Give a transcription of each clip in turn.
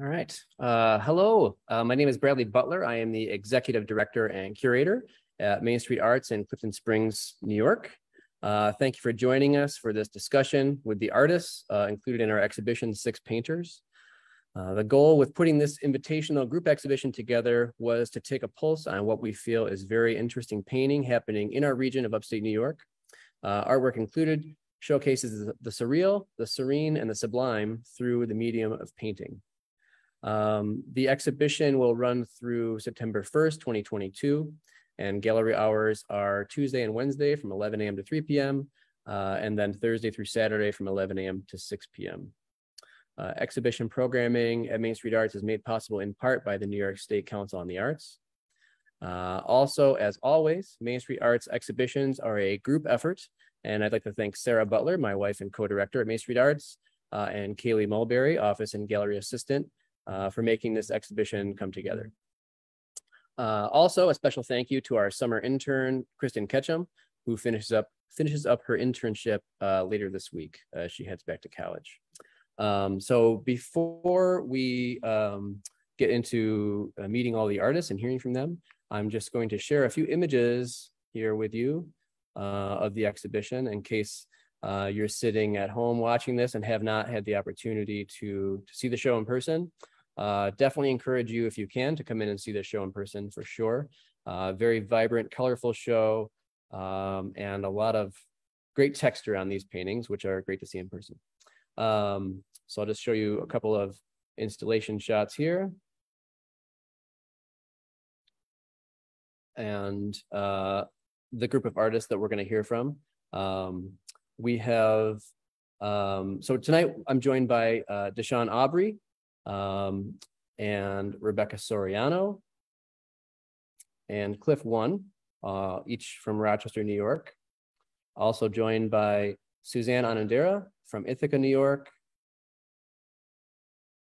All right. Uh, hello, uh, my name is Bradley Butler. I am the Executive Director and Curator at Main Street Arts in Clifton Springs, New York. Uh, thank you for joining us for this discussion with the artists uh, included in our exhibition, Six Painters. Uh, the goal with putting this invitational group exhibition together was to take a pulse on what we feel is very interesting painting happening in our region of upstate New York. Uh, artwork included showcases the surreal, the serene, and the sublime through the medium of painting. Um, the exhibition will run through September 1st, 2022, and gallery hours are Tuesday and Wednesday from 11 a.m. to 3 p.m., uh, and then Thursday through Saturday from 11 a.m. to 6 p.m. Uh, exhibition programming at Main Street Arts is made possible in part by the New York State Council on the Arts. Uh, also, as always, Main Street Arts exhibitions are a group effort, and I'd like to thank Sarah Butler, my wife and co-director at Main Street Arts, uh, and Kaylee Mulberry, office and gallery assistant, uh, for making this exhibition come together. Uh, also, a special thank you to our summer intern, Kristen Ketchum, who finishes up finishes up her internship uh, later this week. As she heads back to college. Um, so before we um, get into uh, meeting all the artists and hearing from them, I'm just going to share a few images here with you uh, of the exhibition in case uh, you're sitting at home watching this and have not had the opportunity to, to see the show in person. Uh, definitely encourage you if you can to come in and see the show in person for sure. Uh, very vibrant, colorful show, um, and a lot of great texture on these paintings, which are great to see in person. Um, so I'll just show you a couple of installation shots here. And uh, the group of artists that we're going to hear from. Um, we have, um, so tonight I'm joined by uh, DaShon Aubrey um, and Rebecca Soriano and Cliff Wun, uh, each from Rochester, New York. Also joined by Suzanne Onodera from Ithaca, New York,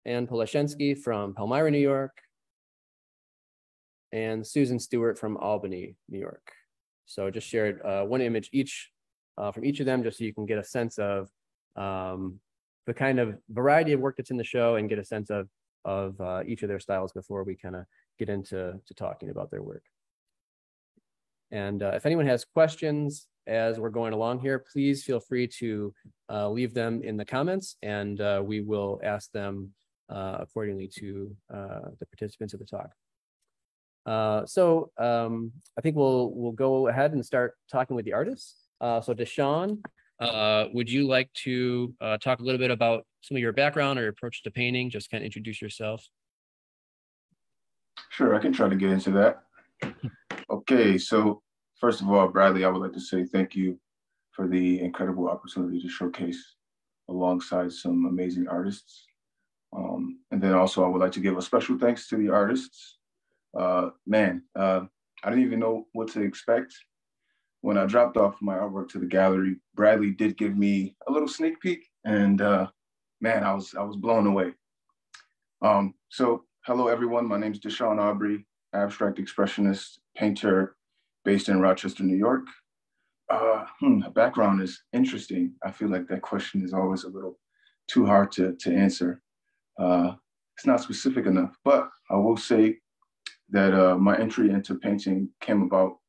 Anne Polashenski from Palmyra, New York, and Susan Stuart from Albany, New York. So just shared uh, one image each uh, from each of them, just so you can get a sense of um, the kind of variety of work that's in the show and get a sense of of uh, each of their styles before we kind of get into to talking about their work. And uh, if anyone has questions as we're going along here, please feel free to uh, leave them in the comments and uh, we will ask them uh, accordingly to uh, the participants of the talk. So um, I think we'll we'll go ahead and start talking with the artists. So DaShon, uh, would you like to uh, talk a little bit about some of your background or approach to painting? Just kind of introduce yourself. Sure, I can try to get into that. Okay, so first of all, Bradley, I would like to say thank you for the incredible opportunity to showcase alongside some amazing artists. Um, and then also I would like to give a special thanks to the artists. Uh, man, uh, I didn't even know what to expect. When I dropped off my artwork to the gallery, Bradley did give me a little sneak peek and uh, man, I was, I was blown away. Um, so hello everyone, my name is DaShon Aubrey, abstract expressionist, painter based in Rochester, New York. Uh, hmm, background is interesting. I feel like that question is always a little too hard to, to answer. Uh, it's not specific enough, but I will say that uh, my entry into painting came about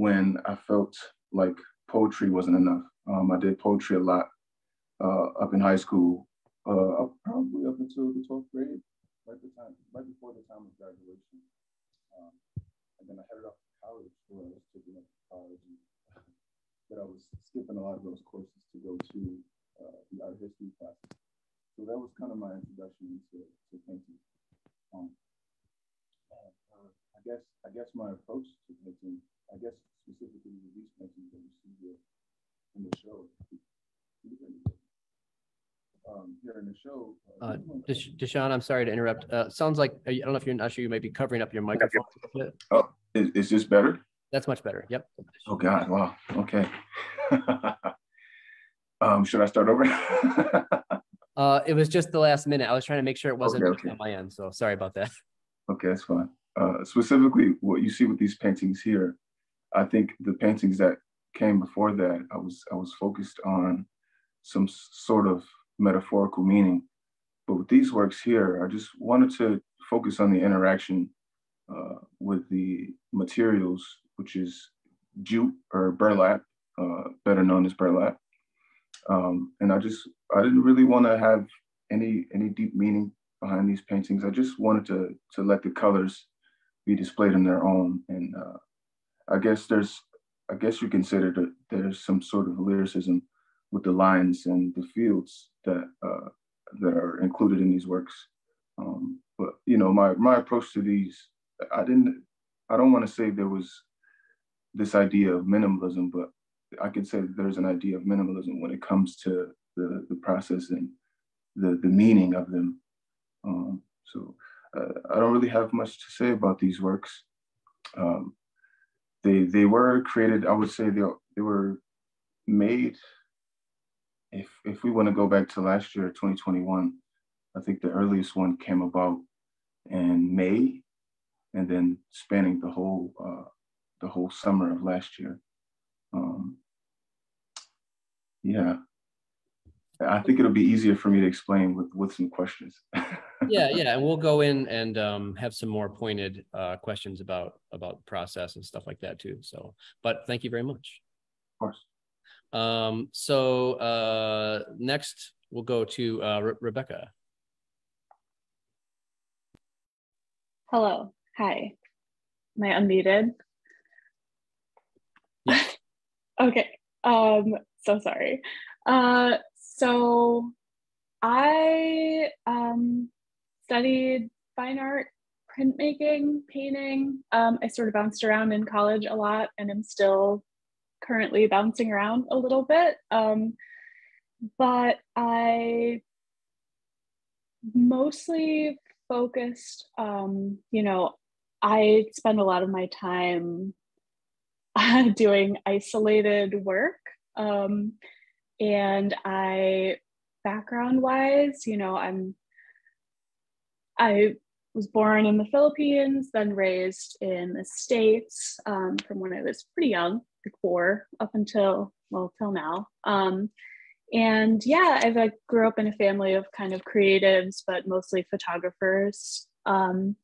when I felt like poetry wasn't enough. Um, I did poetry a lot uh, up in high school, uh, probably up until the 12th grade, right, the time, right before the time of graduation. Um, and then I headed off to college where I was taking up college. but I was skipping a lot of those courses to go to uh, the art history classes. So that was kind of my introduction to, to painting. Um, uh, guess I guess my approach to painting, I guess specifically with these paintings that you see here in the show. Um, here in the show. Uh, uh DaShon, I'm sorry to interrupt. Uh, sounds like I don't know if you're not sure you might be covering up your microphone. Oh, is, is this better? That's much better. Yep. Oh God! Wow. Okay. um, should I start over? Uh, it was just the last minute. I was trying to make sure it wasn't okay, okay. on my end. So sorry about that. Okay, that's fine. Uh, specifically, what you see with these paintings here, I think the paintings that came before that, I was I was focused on some sort of metaphorical meaning but with these works here, I just wanted to focus on the interaction uh, with the materials, which is jute or burlap, uh, better known as burlap. Um, and I just, I didn't really want to have any any deep meaning behind these paintings. I just wanted to to let the colors be displayed on their own. And uh, I guess there's, I guess you consider that there's some sort of lyricism with the lines and the fields that uh, that are included in these works. Um, but you know, my my approach to these, I didn't, I don't want to say there was this idea of minimalism, but I could say that there's an idea of minimalism when it comes to the the process and the the meaning of them. Um, so I don't really have much to say about these works. Um, they they were created. I would say they they were made. If if we want to go back to last year, 2021, I think the earliest one came about in May, and then spanning the whole uh, the whole summer of last year. Um, yeah, I think it'll be easier for me to explain with with some questions. yeah, yeah, and we'll go in and um, have some more pointed uh, questions about about process and stuff like that too. So, but thank you very much. Of course. Um, so uh, next we'll go to uh, Re Rebecca. Hello. Hi. Am I unmuted? Yeah. okay. Um, so sorry. Uh, so I um, studied fine art, printmaking, painting. Um, I sort of bounced around in college a lot and am still currently bouncing around a little bit. Um, but I mostly focused, um, you know, I spend a lot of my time doing isolated work. Um, and I, background wise, you know, I'm, I was born in the Philippines, then raised in the States um, from when I was pretty young, like four, up until, well, till now. Um, and yeah, I've, I grew up in a family of kind of creatives, but mostly photographers. Um,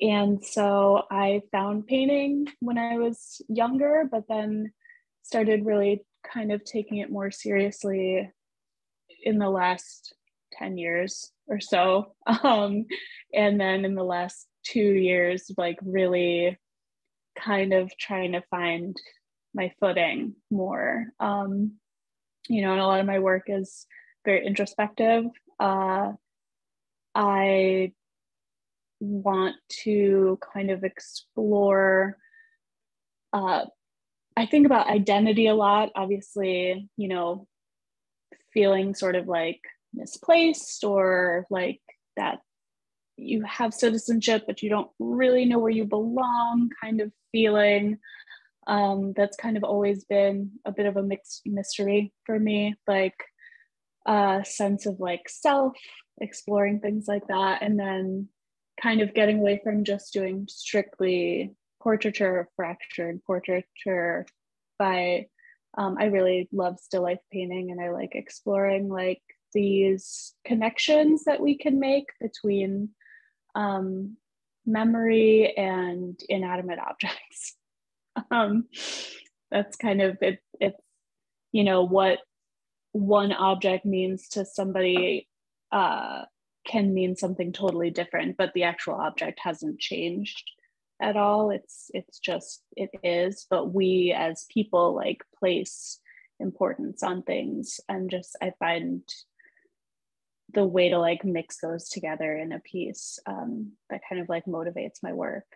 and so I found painting when I was younger, but then started really kind of taking it more seriously in the last 10 years or so. Um, and then in the last two years, like really kind of trying to find my footing more. Um, you know, and a lot of my work is very introspective. Uh, I want to kind of explore uh, I think about identity a lot. Obviously, you know, feeling sort of like misplaced or like that you have citizenship, but you don't really know where you belong kind of feeling. Um, that's kind of always been a bit of a mixed mystery for me, like a sense of like self, exploring things like that, and then kind of getting away from just doing strictly portraiture, of fractured portraiture by um, I really love still life painting and I like exploring like these connections that we can make between um, memory and inanimate objects. um, that's kind of it, it's, you know, what one object means to somebody uh, can mean something totally different, but the actual object hasn't changed at all. It's it's just it is. But we as people like place importance on things. And just i find the way to like mix those together in a piece um, that kind of like motivates my work.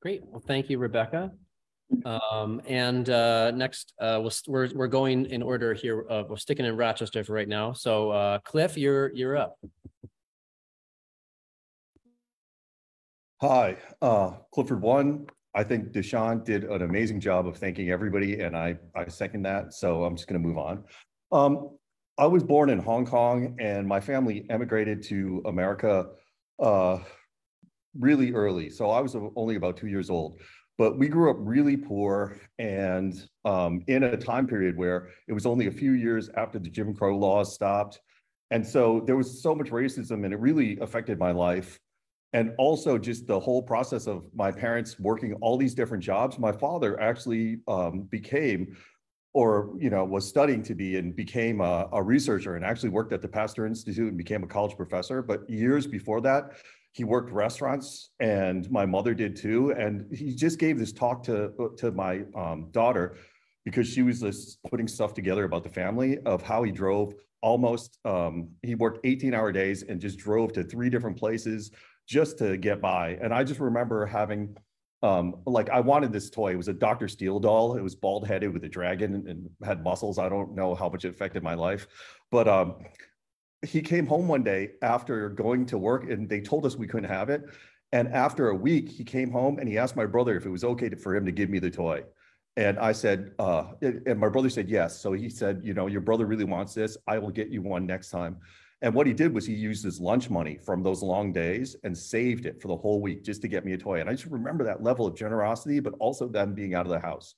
Great. Well thank you rebecca. Um, and uh, next uh, we'll, we're, we're going in order here uh, we're sticking in rochester for right now. So uh, cliff you're you're up Hi, uh, Clifford Wun. I think DaShon did an amazing job of thanking everybody, and I, I second that. So I'm just going to move on. Um, I was born in Hong Kong, and my family emigrated to America uh, really early. So I was only about two years old. But we grew up really poor and um, in a time period where it was only a few years after the Jim Crow laws stopped. And so there was so much racism and it really affected my life. And also just the whole process of my parents working all these different jobs. My father actually um, became or you know was studying to be and became a, a, researcher and actually worked at the pasteur institute and became a college professor but years before that he worked restaurants and my mother did too and he just gave this talk to to my um, daughter because she was just putting stuff together about the family of how he drove almost um, he worked 18 hour days and just drove to three different places just to get by and i just remember having um, like I wanted this toy. It was a Dr. Steel doll. It was bald headed with a dragon and had muscles. I don't know how much it affected my life, but um, he came home one day after going to work and they told us we couldn't have it. And after a week, he came home and he asked my brother if it was okay to, for him to give me the toy. And I said, uh, and my brother said yes. So he said, you know, your brother really wants this. I will get you one next time. And what he did was he used his lunch money from those long days and saved it for the whole week just to get me a toy. And I just remember that level of generosity, but also them being out of the house.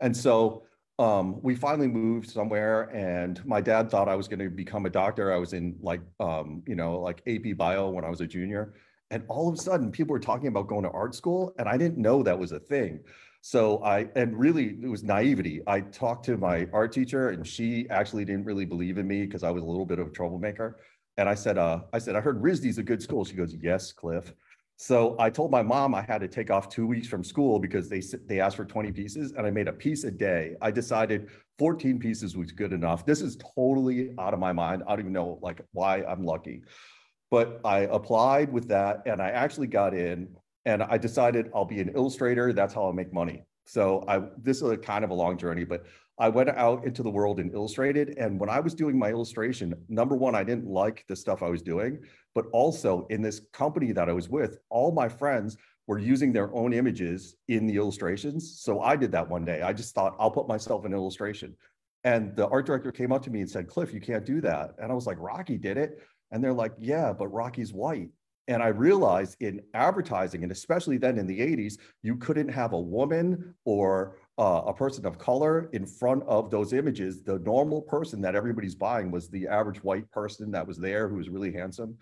And so um, we finally moved somewhere and my dad thought I was going to become a doctor. I was in like, um, you know, like AP bio when I was a junior. And all of a sudden people were talking about going to art school and I didn't know that was a thing. So I, and really it was naivety. I talked to my art teacher and she actually didn't really believe in me because I was a little bit of a troublemaker. And I said, uh, I said, I heard RISD's a good school. She goes, yes, Cliff. So I told my mom I had to take off two weeks from school because they they asked for 20 pieces and I made a piece a day. I decided 14 pieces was good enough. This is totally out of my mind. I don't even know like why I'm lucky. But I applied with that and I actually got in and I decided I'll be an illustrator. That's how I'll make money. So I this is a kind of a long journey, but I went out into the world and illustrated. And when I was doing my illustration, number one, I didn't like the stuff I was doing, but also in this company that I was with, all my friends were using their own images in the illustrations. So I did that one day. I just thought I'll put myself in illustration. And the art director came up to me and said, Cliff, you can't do that. And I was like, Rocky did it. And they're like, yeah, but Rocky's white. And I realized in advertising, and especially then in the 80s, you couldn't have a woman or uh, a person of color in front of those images. The normal person that everybody's buying was the average white person that was there who was really handsome.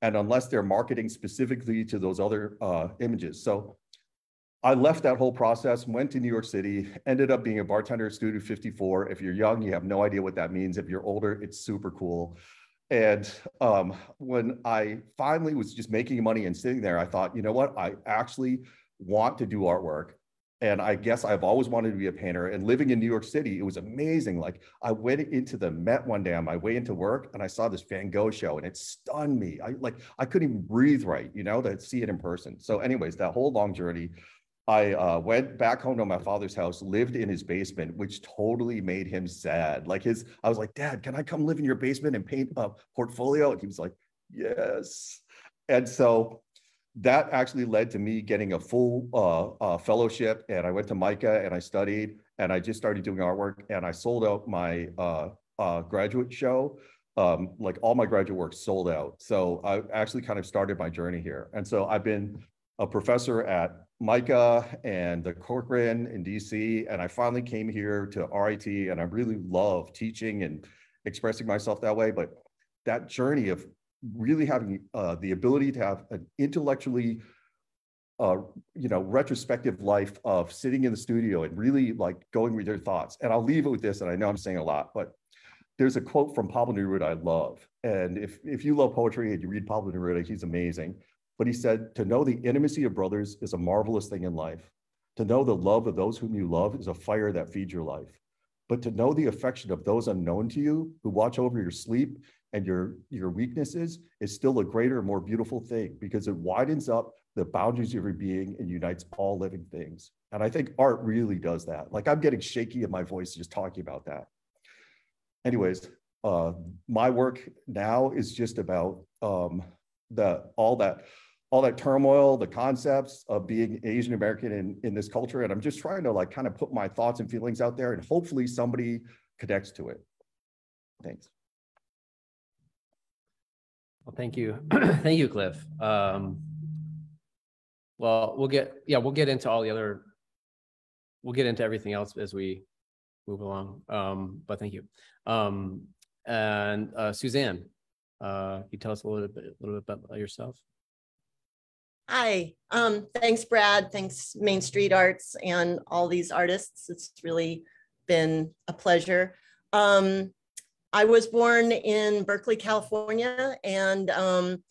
And unless they're marketing specifically to those other uh, images. So I left that whole process, went to New York City, ended up being a bartender at Studio 54. If you're young, you have no idea what that means. If you're older, it's super cool. And um, when I finally was just making money and sitting there, I thought, you know what? I actually want to do artwork. And I guess I've always wanted to be a painter. And living in New York City, it was amazing. Like I went into the Met one day on my way into work, and I saw this Van Gogh show, and it stunned me. I like I couldn't even breathe right, you know, to see it in person. So, anyways, that whole long journey I uh, went back home to my father's house, lived in his basement, which totally made him sad. Like his, I was like, Dad, can I come live in your basement and paint a portfolio? And he was like, Yes. And so that actually led to me getting a full uh, uh, fellowship. And I went to MICA and I studied and I just started doing artwork and I sold out my uh, uh, graduate show. Um, like all my graduate work sold out. So I actually kind of started my journey here. And so I've been a professor at MICA and the Corcoran in DC. And I finally came here to RIT and I really love teaching and expressing myself that way. But that journey of really having uh, the ability to have an intellectually uh, you know, retrospective life of sitting in the studio and really like going with your thoughts. And I'll leave it with this, and I know I'm saying a lot, but there's a quote from Pablo Neruda I love. And if, if you love poetry and you read Pablo Neruda, he's amazing. But he said, to know the intimacy of brothers is a marvelous thing in life. To know the love of those whom you love is a fire that feeds your life. But to know the affection of those unknown to you who watch over your sleep and your, your weaknesses is still a greater, more beautiful thing because it widens up the boundaries of your being and unites all living things. And I think art really does that. Like I'm getting shaky in my voice just talking about that. Anyways, uh, my work now is just about um, the all that all that turmoil, the concepts of being Asian American in, in this culture. And I'm just trying to like kind of put my thoughts and feelings out there and hopefully somebody connects to it. Thanks. Well, thank you. thank you, Cliff. Um, well, we'll get, yeah, we'll get into all the other, we'll get into everything else as we move along. Um, but thank you. Um, and uh, Suzanne, uh, can you tell us a little bit, a little bit about yourself? Hi, um, thanks Brad, thanks Main Street Arts and all these artists. It's really been a pleasure. Um, I was born in Berkeley, California, and um,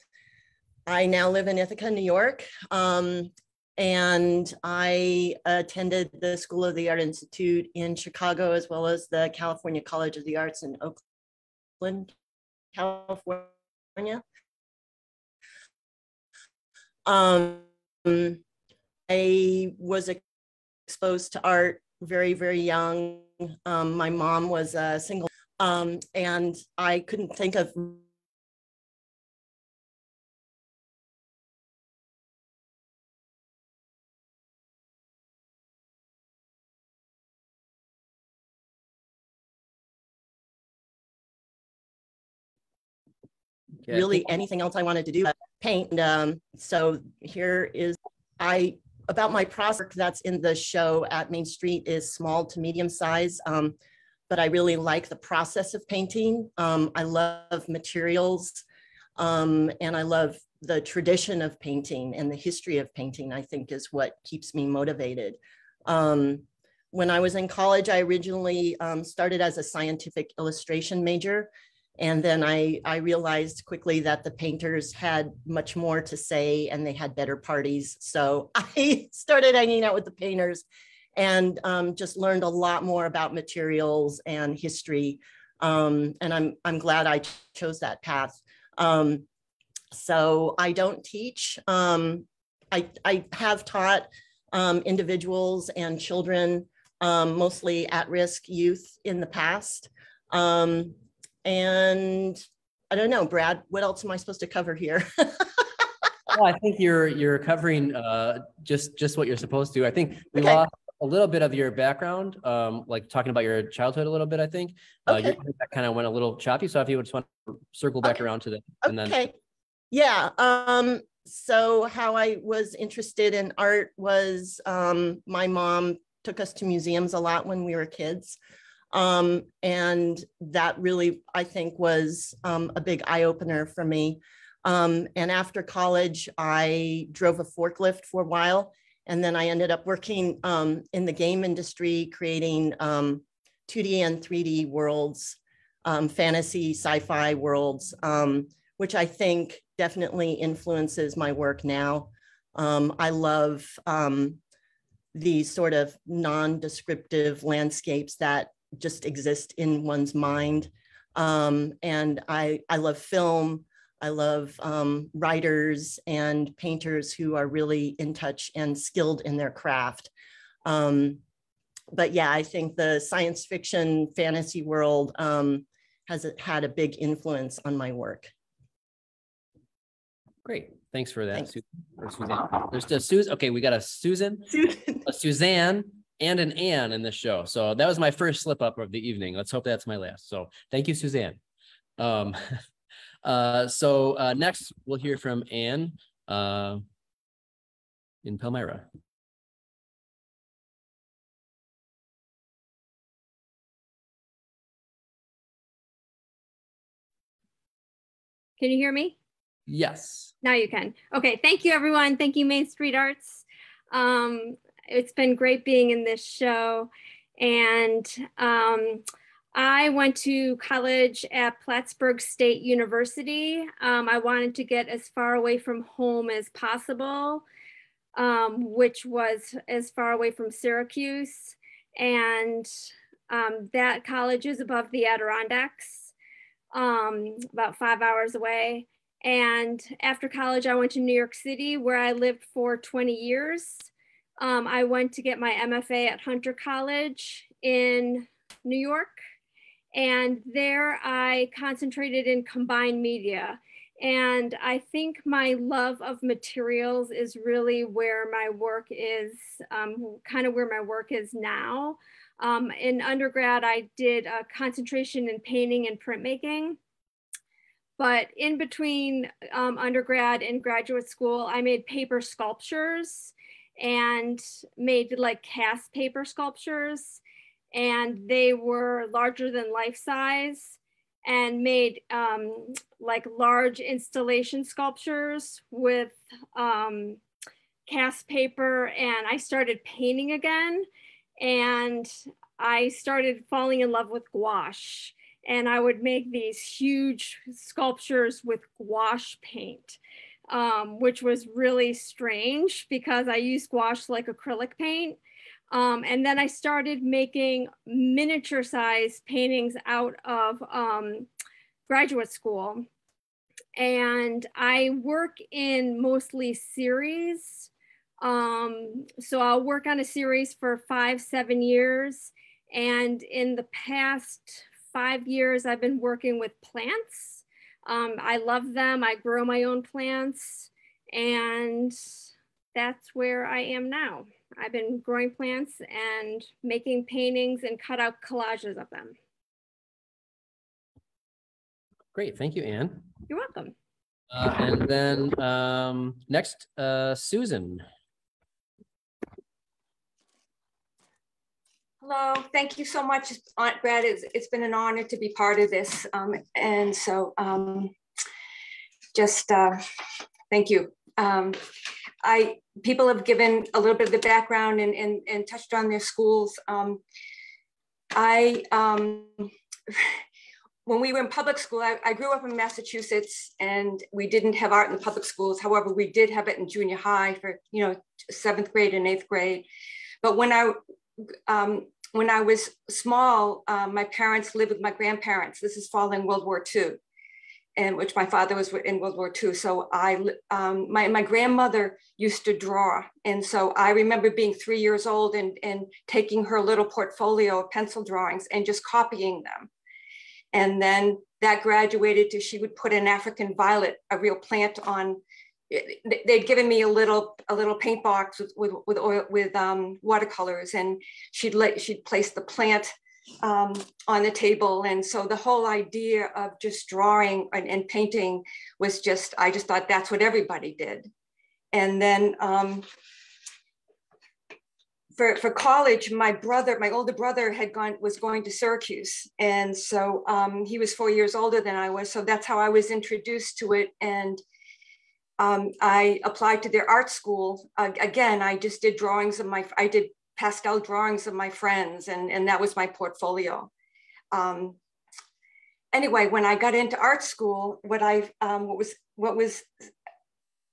I now live in Ithaca, New York. Um, and I attended the School of the Art Institute in Chicago, as well as the California College of the Arts in Oakland, California. Um, I was exposed to art very, very young. Um, my mom was a single, um, and I couldn't think of Okay, really anything else I wanted to do paint. And, um, so here is I about my process that's in the show at Main Street is small to medium size. Um, but I really like the process of painting. Um, I love materials um, and I love the tradition of painting and the history of painting, I think is what keeps me motivated. Um, when I was in college, I originally um, started as a scientific illustration major and then I, I realized quickly that the painters had much more to say and they had better parties. So I started hanging out with the painters and um, just learned a lot more about materials and history. Um, and I'm, I'm glad I chose that path. Um, so I don't teach. Um, I, I have taught um, individuals and children, um, mostly at-risk youth in the past. Um, and I don't know, Brad, what else am I supposed to cover here? well, I think you're you're covering uh, just just what you're supposed to. I think we Okay. lost a little bit of your background, um, like talking about your childhood a little bit. I think uh, your that kind of went a little choppy. So if you would just want to circle back Okay. around to that, and then Okay. Yeah. Um, so how I was interested in art was um, my mom took us to museums a lot when we were kids. Um, and that really, I think, was um, a big eye opener for me. Um, and after college, I drove a forklift for a while. And then I ended up working um, in the game industry, creating um, 2D and 3D worlds, um, fantasy, sci fi worlds. Um, which I think definitely influences my work now. Um, I love um, these sort of non-descriptive landscapes that just exist in one's mind. Um, and I, I love film. I love um, writers and painters who are really in touch and skilled in their craft. Um, but yeah, I think the science fiction fantasy world um, has had a big influence on my work. great. Thanks for that, Thanks. Su- or Suzanne. There's just Susan. Okay, we got a Susan, Susan, a Suzanne, and an Anne in the show. So that was my first slip up of the evening. Let's hope that's my last. So thank you, Suzanne. Um, uh, so uh, next we'll hear from Anne uh, in Palmyra. Can you hear me? Yes. Now you can. Okay, thank you everyone. Thank you Main Street Arts. Um, it's been great being in this show. And um, I went to college at Plattsburgh State University. Um, I wanted to get as far away from home as possible, um, which was as far away from Syracuse. And um, that college is above the Adirondacks, um, about five hours away. And after college, I went to New York City where I lived for 20 years. Um, I went to get my MFA at Hunter College in New York. And there I concentrated in combined media. And I think my love of materials is really where my work is, um, kind of where my work is now. Um, in undergrad, I did a concentration in painting and printmaking. but in between um, undergrad and graduate school, I made paper sculptures and made like cast paper sculptures. And they were larger than life size and made um, like large installation sculptures with um, cast paper. And I started painting again. And I started falling in love with gouache and I would make these huge sculptures with gouache paint, um, which was really strange because I used gouache like acrylic paint. Um, and then I started making miniature size paintings out of um, graduate school. And I work in mostly series. Um, so I'll work on a series for five, seven years. And in the past five years, I've been working with plants. Um, I love them. I grow my own plants, and that's where I am now. I've been growing plants and making paintings and cut out collages of them. Great, thank you, Anne. You're welcome. Uh, and then um, next, uh, Susan. Hello, thank you so much, Aunt Brad. It's, it's been an honor to be part of this. Um, and so um, just uh, thank you. Um, I People have given a little bit of the background and, and, and touched on their schools. Um, I, um, when we were in public school, I, I, grew up in Massachusetts and we didn't have art in the public schools. However, we did have it in junior high for, you know, seventh grade and eighth grade. But when I um, when I was small, um, my parents lived with my grandparents. This is following World War II, and which my father was in World War II. So I, um, my, my grandmother used to draw. And so I remember being three years old and, and taking her little portfolio of pencil drawings and just copying them. And then that graduated to she would put an African violet, a real plant on they'd given me a little a little paint box with with with, oil, with um, watercolors, and she'd let she'd place the plant um, on the table, and so the whole idea of just drawing and, and, painting was just I just thought that's what everybody did, and then. Um, for, for college, my brother, my older brother had gone, was going to Syracuse. And so um, he was four years older than I was. So that's how I was introduced to it. And um, I applied to their art school. Uh, again, I just did drawings of my, I did pastel drawings of my friends and, and that was my portfolio. Um, anyway, when I got into art school, what I, um, what was, what was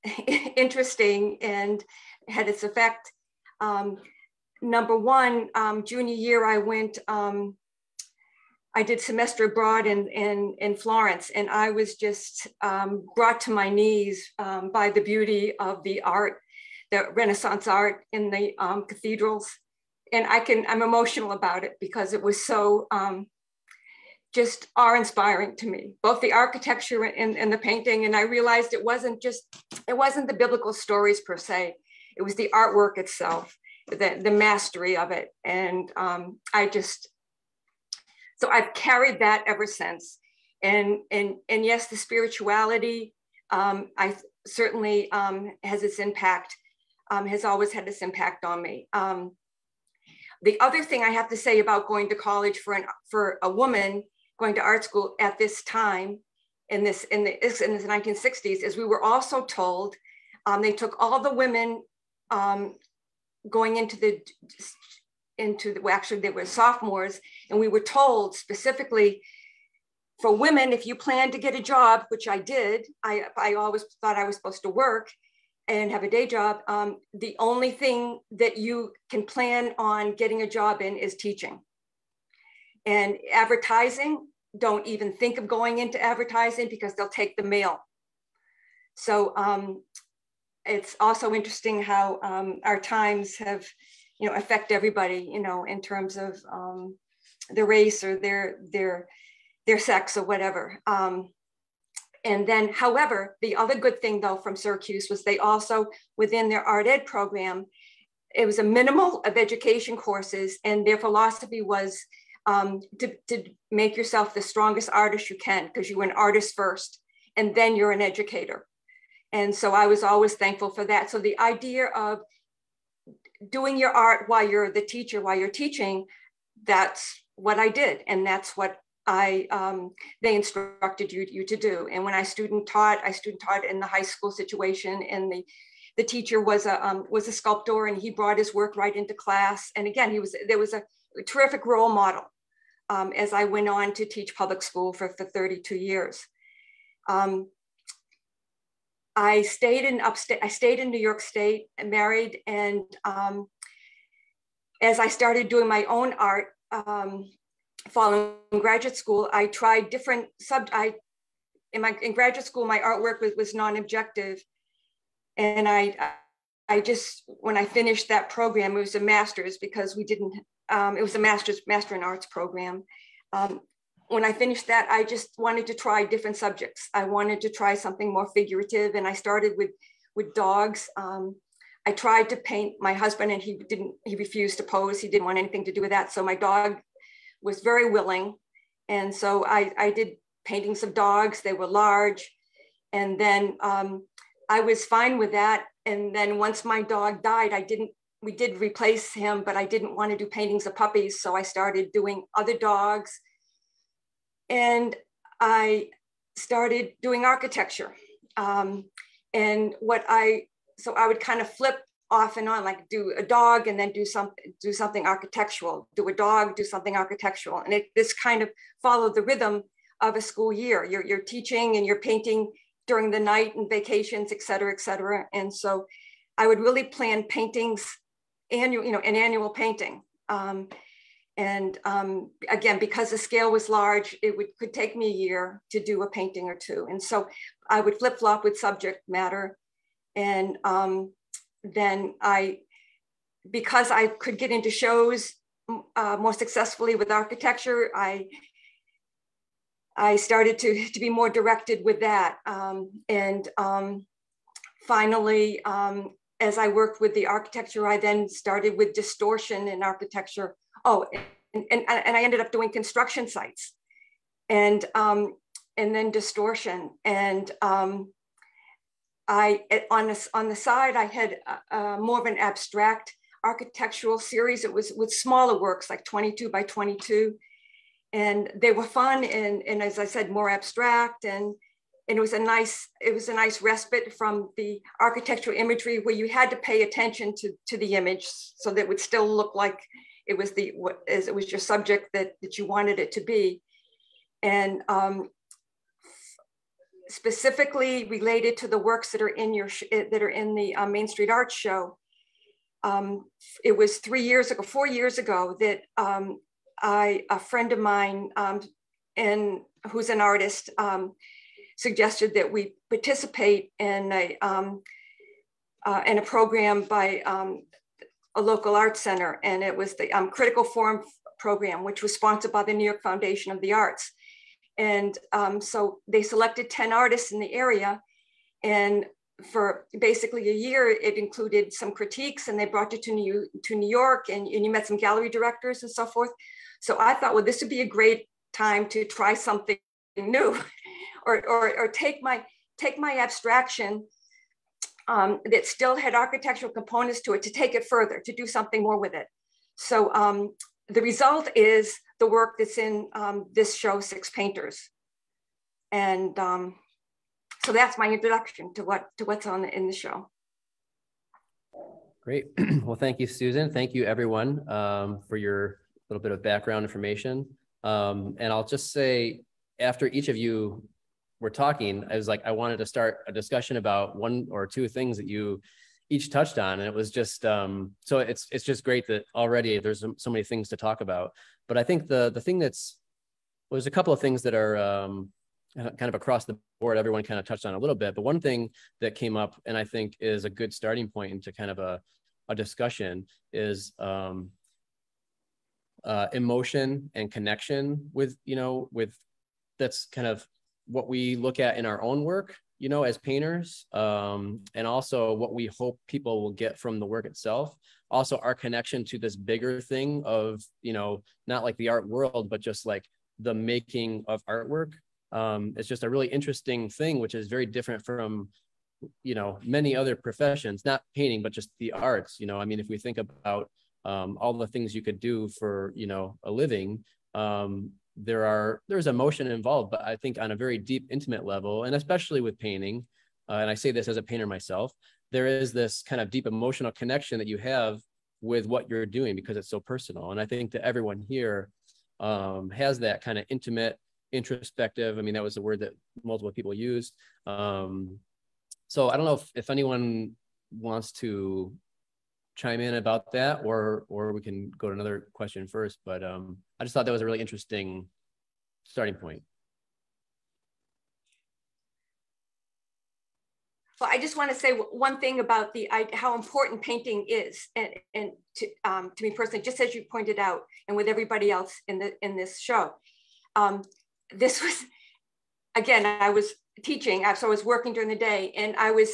interesting and had its effect, um, number one, um, junior year, I went um, I did semester abroad in, in, in Florence, and I was just um, brought to my knees um, by the beauty of the art, the Renaissance art in the um, cathedrals. And I can, I'm emotional about it because it was so um, just awe-inspiring to me, both the architecture and, and the painting. And I realized it wasn't just, it wasn't the biblical stories per se, it was the artwork itself, the, the mastery of it. And um, I just, so I've carried that ever since. And, and, and yes, the spirituality, um, I certainly um, has its impact, um, has always had this impact on me. Um, the other thing I have to say about going to college for, an, for a woman going to art school at this time in this in the in the 1960s is we were also told um, they took all the women um, going into the into the, well, actually they were sophomores and we were told specifically for women if you plan to get a job which i did i, I always thought i was supposed to work and have a day job um, the only thing that you can plan on getting a job in is teaching. And advertising don't even think of going into advertising because they'll take the mail. So um, it's also interesting how um, our times have you know affect everybody you know in terms of um, their race or their their their sex or whatever um, and then however the other good thing though from syracuse was they also within their art ed program it was a minimal of education courses and their philosophy was um, to, to make yourself the strongest artist you can because you were an artist first and then you're an educator. And so I was always thankful for that. So the idea of doing your art while you're the teacher, while you're teaching, that's what I did. And that's what I um, they instructed you, you to do. And when I student taught, I student taught in the high school situation and the the teacher was a um, was a sculptor and he brought his work right into class. And again, he was there was a, terrific role model um, as I went on to teach public school for, for 32 years. Um, I stayed in upstate, I stayed in New York State, married, and um, as I started doing my own art, um, following graduate school, I tried different sub. I in my in graduate school, my artwork was, was non-objective, and I I just when I finished that program, it was a master's because we didn't. Um, it was a master's master in arts program. Um, when I finished that, I just wanted to try different subjects. I wanted to try something more figurative, and I started with with dogs. Um, I tried to paint my husband, and he didn't. He refused to pose. He didn't want anything to do with that. So my dog was very willing, and so I, I did paintings of dogs. They were large, and then um, I was fine with that. And then once my dog died, I didn't. We did replace him, but I didn't want to do paintings of puppies, so I started doing other dogs and I started doing architecture. Um, and what I, so I would kind of flip off and on, like do a dog and then do something, do something architectural, do a dog, do something architectural. And it, this kind of followed the rhythm of a school year. You're, you're teaching and you're painting during the night and vacations, et cetera, et cetera. And so I would really plan paintings, annual, you know, an annual painting. Um, and um, again, because the scale was large, it would, could take me a year to do a painting or two. And so I would flip flop with subject matter. And um, then I, because I could get into shows uh, more successfully with architecture, I, I started to, to be more directed with that. Um, and um, finally, um, as I worked with the architecture, I then started with distortion in architecture oh, and, and, and I ended up doing construction sites and, um, and then distortion. And um, I, on, the, on the side, I had uh, more of an abstract architectural series. It was with smaller works like 22 by 22. And they were fun and, and as I said, more abstract and and it was a nice it was a nice respite from the architectural imagery where you had to pay attention to to the image so that it would still look like it was the is it was your subject that that you wanted it to be. And um, specifically related to the works that are in your eh, that are in the uh, main street art show um, it was three years ago four years ago that um, i a friend of mine um, and who's an artist um, suggested that we participate in a um, uh, in a program by um, a local arts center, and it was the um, Critical Form program, which was sponsored by the New York Foundation of the Arts. And um, so they selected 10 artists in the area. And for basically a year, it included some critiques, and they brought you to New, to New York, and, and you met some gallery directors and so forth. So I thought, well, this would be a great time to try something new or, or, or take my take my abstraction um, that still had architectural components to it to take it further, to do something more with it. So um, the result is the work that's in um, this show, Six Painters. And um, so that's my introduction to what to what's on in the show. Great. Well, thank you, Susan. Thank you, everyone, um, for your little bit of background information. Um, and I'll just say, after each of you we're talking, I was like, I wanted to start a discussion about one or two things that you each touched on. And it was just, um, so it's, it's just great that already there's so many things to talk about. But I think the, the thing that's, well, there's a couple of things that are um, kind of across the board, everyone kind of touched on a little bit, but one thing that came up and I think is a good starting point into kind of a, a discussion is um, uh, emotion and connection with, you know, with that's kind of what we look at in our own work, you know, as painters, um, and also what we hope people will get from the work itself. Also, our connection to this bigger thing of, you know, not like the art world, but just like the making of artwork. um, it's just a really interesting thing, which is very different from, you know, many other professions, not painting, but just the arts. You know, I mean, if we think about um, all the things you could do for, you know, a living, um, there are there's emotion involved, but I think on a very deep, intimate level, and especially with painting, uh, and I say this as a painter myself, there is this kind of deep emotional connection that you have with what you're doing because it's so personal. And I think that everyone here um, has that kind of intimate, introspective. I mean, that was the word that multiple people used. Um, so I don't know if, if anyone wants to chime in about that or or we can go to another question first but um i just thought that was a really interesting starting point. Well, I just want to say one thing about the how important painting is, and, and to, um, to me personally, just as you pointed out, and with everybody else in the in this show, um, this was again I was teaching, so I was working during the day, and I was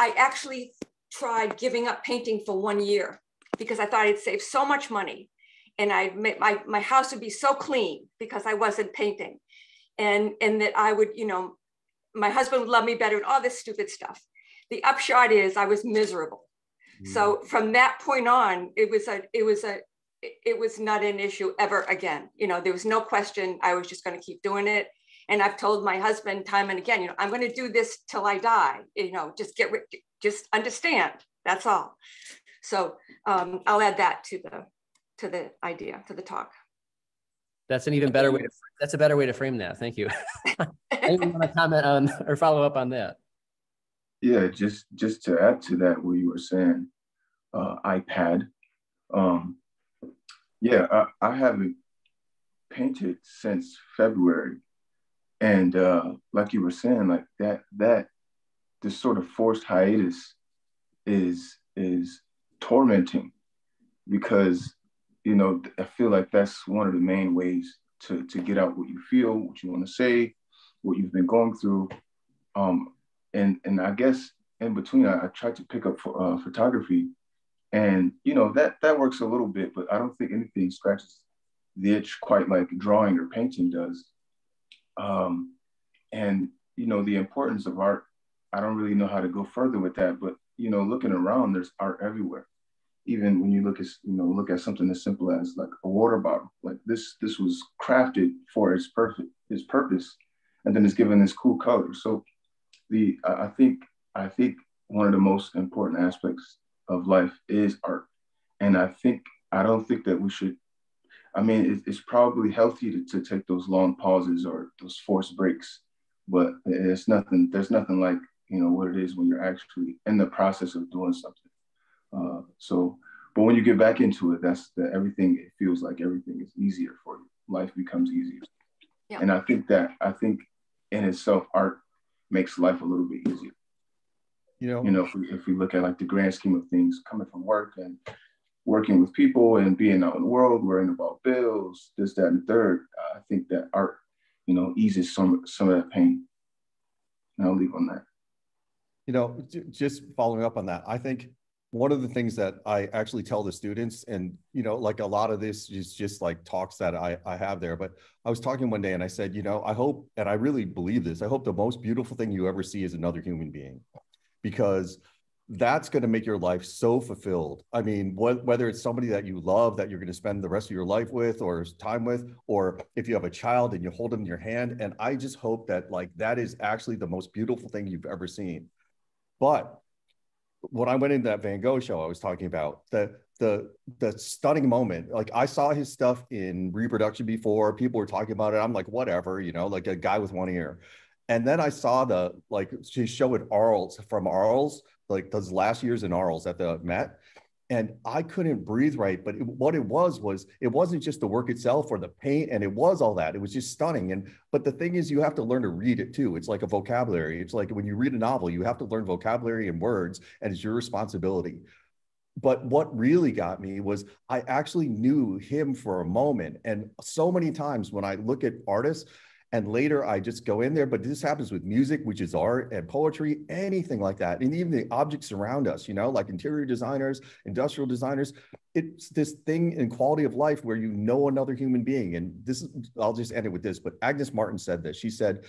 I actually tried giving up painting for one year because I thought I'd save so much money, and I my my house would be so clean because I wasn't painting, and and that I would you know my husband would love me better and all this stupid stuff. The upshot is I was miserable. Mm. So from that point on, it was a, it was a, it was not an issue ever again. You know, there was no question. I was just going to keep doing it. And I've told my husband time and again, you know, I'm going to do this till I die. You know, just get, just understand. That's all. So um, I'll add that to the, to the idea, to the talk. That's an even better way to that's a better way to frame that. Thank you. Anyone want to comment on or follow up on that? Yeah, just just to add to that, what you were saying, uh, iPad. Um, yeah, I, I haven't painted since February, and uh, like you were saying, like that that this sort of forced hiatus is is tormenting because you know, I feel like that's one of the main ways to, to get out what you feel, what you want to say, what you've been going through. Um, and, and I guess in between, I, I tried to pick up for, uh, photography and, you know, that, that works a little bit, but I don't think anything scratches the itch quite like drawing or painting does. Um, and, you know, the importance of art, I don't really know how to go further with that, but, you know, looking around, there's art everywhere. Even when you look at you know look at something as simple as like a water bottle like this this was crafted for its perfect its purpose and then it's given this cool color. So the i think i think one of the most important aspects of life is art. And i think i don't think that we should i mean it's probably healthy to, to take those long pauses or those forced breaks but it's nothing there's nothing like you know what it is when you're actually in the process of doing something uh, so, but when you get back into it, that's that everything, it feels like everything is easier for you. Life becomes easier. Yeah. And I think that, I think in itself, art makes life a little bit easier. You know, you know, if we, if we look at like the grand scheme of things coming from work and working with people and being out in the world, worrying about bills, this, that, and the third, I think that art, you know, eases some some of that pain. And I'll leave on that. You know, just following up on that, I think one of the things that I actually tell the students, and you know, like a lot of this is just like talks that I, I have there. But I was talking one day and I said, you know, I hope, and I really believe this, I hope the most beautiful thing you ever see is another human being because that's going to make your life so fulfilled. I mean, wh- whether it's somebody that you love that you're going to spend the rest of your life with or time with, or if you have a child and you hold them in your hand. And I just hope that like that is actually the most beautiful thing you've ever seen. But when I went into that Van Gogh show I was talking about, the the the stunning moment. Like I saw his stuff in reproduction before. People were talking about it. I'm like, whatever, you know, like a guy with one ear. And then I saw the like she showed Arles from Arles, like those last years in Arles at the Met and I couldn't breathe right. But it, what it was was it wasn't just the work itself or the paint, and it was all that. It was just stunning. And but the thing is, you have to learn to read it too. It's like a vocabulary. It's like when you read a novel, you have to learn vocabulary and words, and it's your responsibility. But what really got me was I actually knew him for a moment, and so many times when I look at artists And later I just go in there, but this happens with music, which is art and poetry, anything like that. And even the objects around us, you know, like interior designers, industrial designers, it's this thing in quality of life where you know another human being. And this is, I'll just end it with this, but Agnes Martin said this. She said,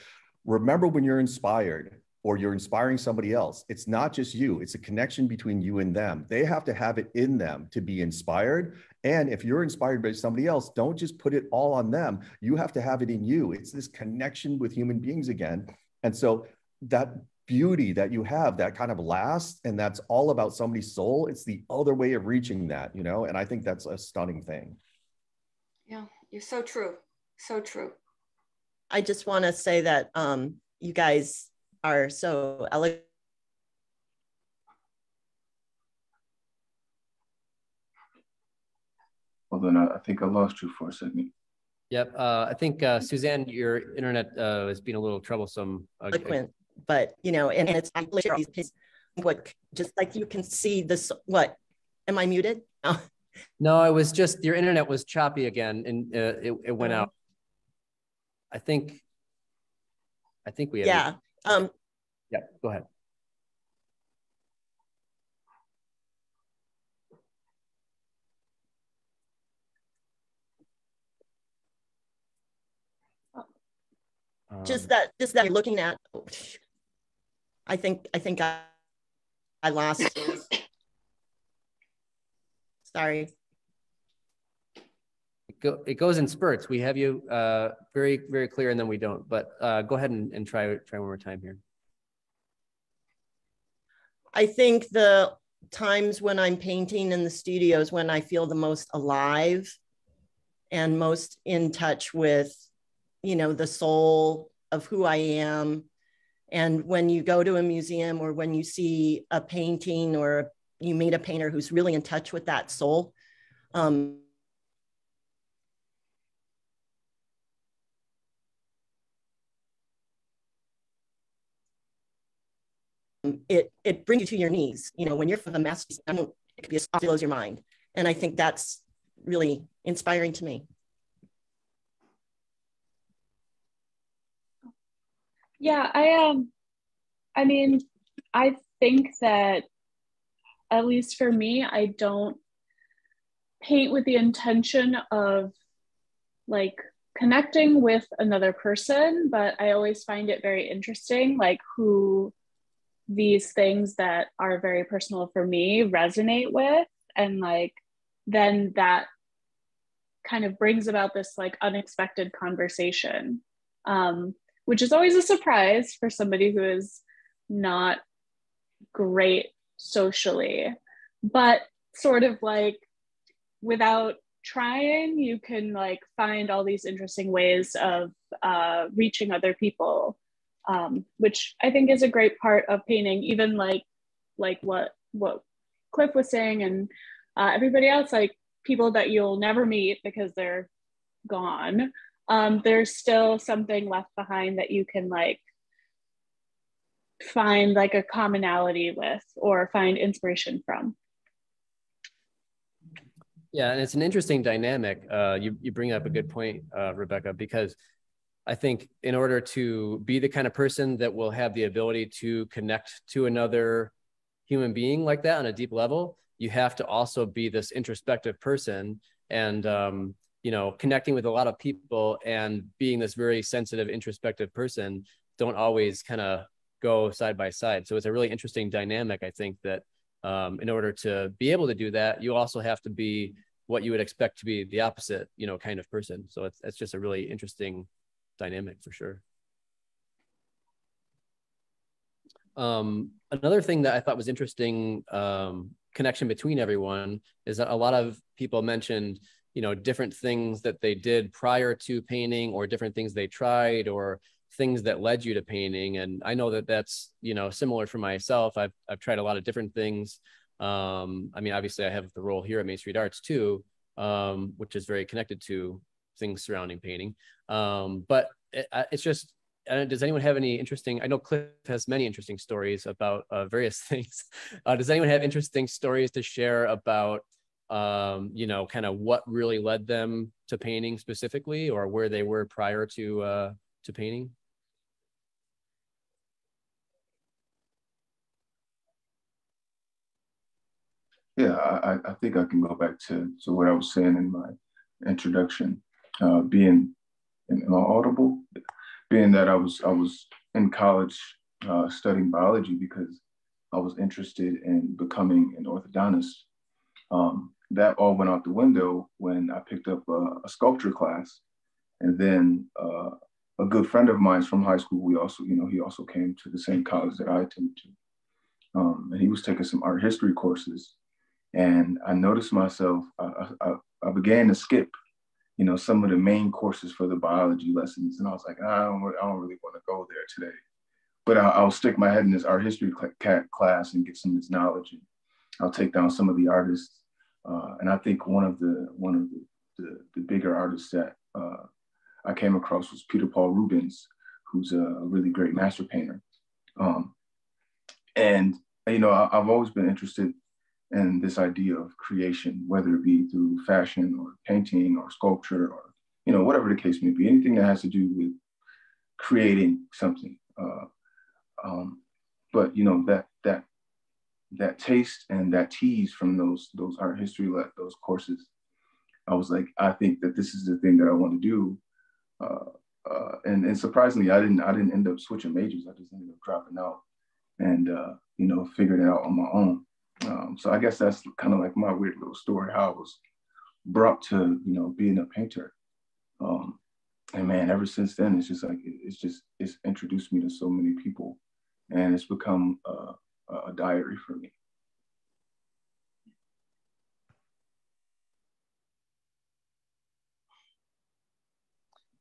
remember when you're inspired or you're inspiring somebody else, it's not just you, it's a connection between you and them. They have to have it in them to be inspired. And if you're inspired by somebody else, don't just put it all on them. You have to have it in you. It's this connection with human beings again. And so that beauty that you have that kind of lasts and that's all about somebody's soul it's the other way of reaching that you know and i think that's a stunning thing yeah you're so true so true I just want to say that um, you guys are so elegant. Well, then I, I think I lost you for a second. Yep. Uh, I think uh, Suzanne, your internet uh, is being a little troublesome. Uh, eloquent, but you know, and it's what just like you can see this. What am I muted? Oh. No, it was just your internet was choppy again, and uh, it it went oh. out. I think, I think we have. Yeah. Um, yeah, go ahead. just um, that just that looking at i think i think i i lost sorry go, it goes in spurts. We have you uh, very, very clear and then we don't, but uh, go ahead and, and try, try one more time here. I think the times when I'm painting in the studios when I feel the most alive and most in touch with, you know, the soul of who I am. And when you go to a museum or when you see a painting or you meet a painter who's really in touch with that soul, um, it it brings you to your knees. You know, when you're for the master, it could be as blows your mind, and I think that's really inspiring to me. Yeah, I um, I mean, I think that at least for me, I don't paint with the intention of like connecting with another person, but I always find it very interesting, like who these things that are very personal for me resonate with. And like then that kind of brings about this like unexpected conversation um, which is always a surprise for somebody who is not great socially. But sort of like without trying you can like find all these interesting ways of uh, reaching other people um, which I think is a great part of painting. Even like like what what Cliff was saying, and uh, everybody else, like people that you'll never meet because they're gone. Um, there's still something left behind that you can like find like a commonality with or find inspiration from. Yeah, and it's an interesting dynamic. Uh, you you bring up a good point, uh, Rebecca, because I think in order to be the kind of person that will have the ability to connect to another human being like that on a deep level, you have to also be this introspective person and um, you know connecting with a lot of people and being this very sensitive introspective person don't always kind of go side by side. So it's a really interesting dynamic i think that um, in order to be able to do that you also have to be what you would expect to be the opposite you know kind of person. So it's, it's just a really interesting dynamic for sure. Um, another thing that I thought was interesting um, connection between everyone is that a lot of people mentioned, you know, different things that they did prior to painting or different things they tried or things that led you to painting. And I know that that's, you know, similar for myself. I've, I've tried a lot of different things. Um, I mean, obviously I have the role here at Main Street Arts too, um, which is very connected to things surrounding painting. Um, but it, it's just, uh, does anyone have any interesting? I know Cliff has many interesting stories about uh, various things. Uh, does anyone have interesting stories to share about, um, you know, kind of what really led them to painting specifically, or where they were prior to uh, to painting? Yeah, I, I think I can go back to, to what I was saying in my introduction, uh, being in, audible, being that I was I was in college uh, studying biology because I was interested in becoming an orthodontist. Um, that all went out the window when I picked up a, a sculpture class, and then uh, a good friend of mine from high school. We also, you know, he also came to the same college that I attended to, um, and he was taking some art history courses. And I noticed myself. I, I, I began to skip, you know, some of the main courses for the biology lessons, and I was like, I don't, I don't really want to go there today. But I'll, I'll stick my head in this art history cl- class and get some of this knowledge, and I'll take down some of the artists. Uh, and I think one of the one of the, the, the bigger artists that uh, I came across was Peter Paul Rubens, who's a really great master painter. Um, and you know, I, have always been interested in this idea of creation, whether it be through fashion or painting or sculpture or you know whatever the case may be, anything that has to do with creating something. Uh, um, but you know that that that taste and that tease from those those art history those courses, I was like, I think that this is the thing that I want to do uh, uh, and, and surprisingly, I didn't I didn't end up switching majors. I just ended up dropping out and uh, you know figured it out on my own. Um, so I guess that's kind of like my weird little story how I was brought to you know being a painter. Um, and man, ever since then, it's just like it's just it's introduced me to so many people, and it's become a, a diary for me.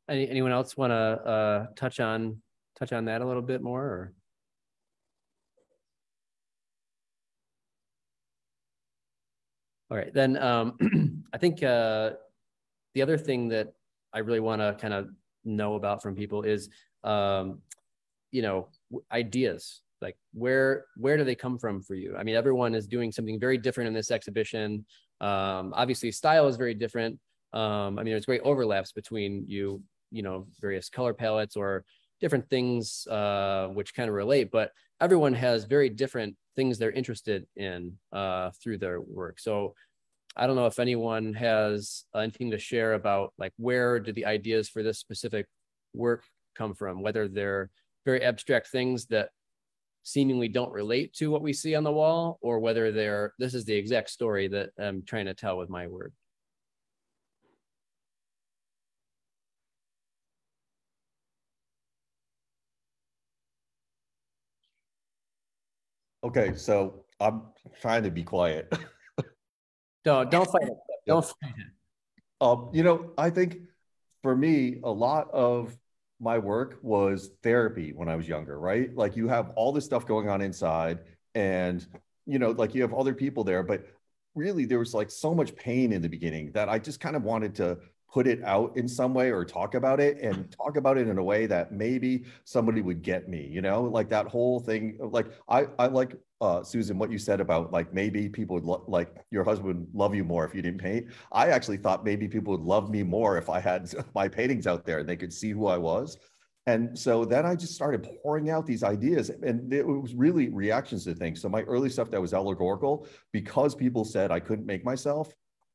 Any, anyone else want to uh, touch on touch on that a little bit more? Or? All right, then um, I think uh, the other thing that I really want to kind of know about from people is, um, you know, ideas. Like where where do they come from for you? I mean, everyone is doing something very different in this exhibition. Um, obviously, style is very different. Um, I mean, there's great overlaps between you you know various color palettes or different things uh, which kind of relate but everyone has very different things they're interested in uh, through their work. So i don't know if anyone has anything to share about like where do the ideas for this specific work come from? Whether they're very abstract things that seemingly don't relate to what we see on the wall or whether they're this is the exact story that i'm trying to tell with my work Okay, so I'm trying to be quiet. don't don't fight it. Don't fight it. Um, you know, I think for me, a lot of my work was therapy when I was younger, right? Like you have all this stuff going on inside, and you know, like you have other people there, but really there was like so much pain in the beginning that I just kind of wanted to put it out in some way or talk about it and talk about it in a way that maybe somebody would get me you know? Like that whole thing like i i like uh, susan what you said about like maybe people would lo- like your husband would love you more if you didn't paint. I actually thought maybe people would love me more if i had my paintings out there and they could see who i was. And so then I just started pouring out these ideas, and it was really reactions to things. So my early stuff that was allegorical, because people said I couldn't make myself,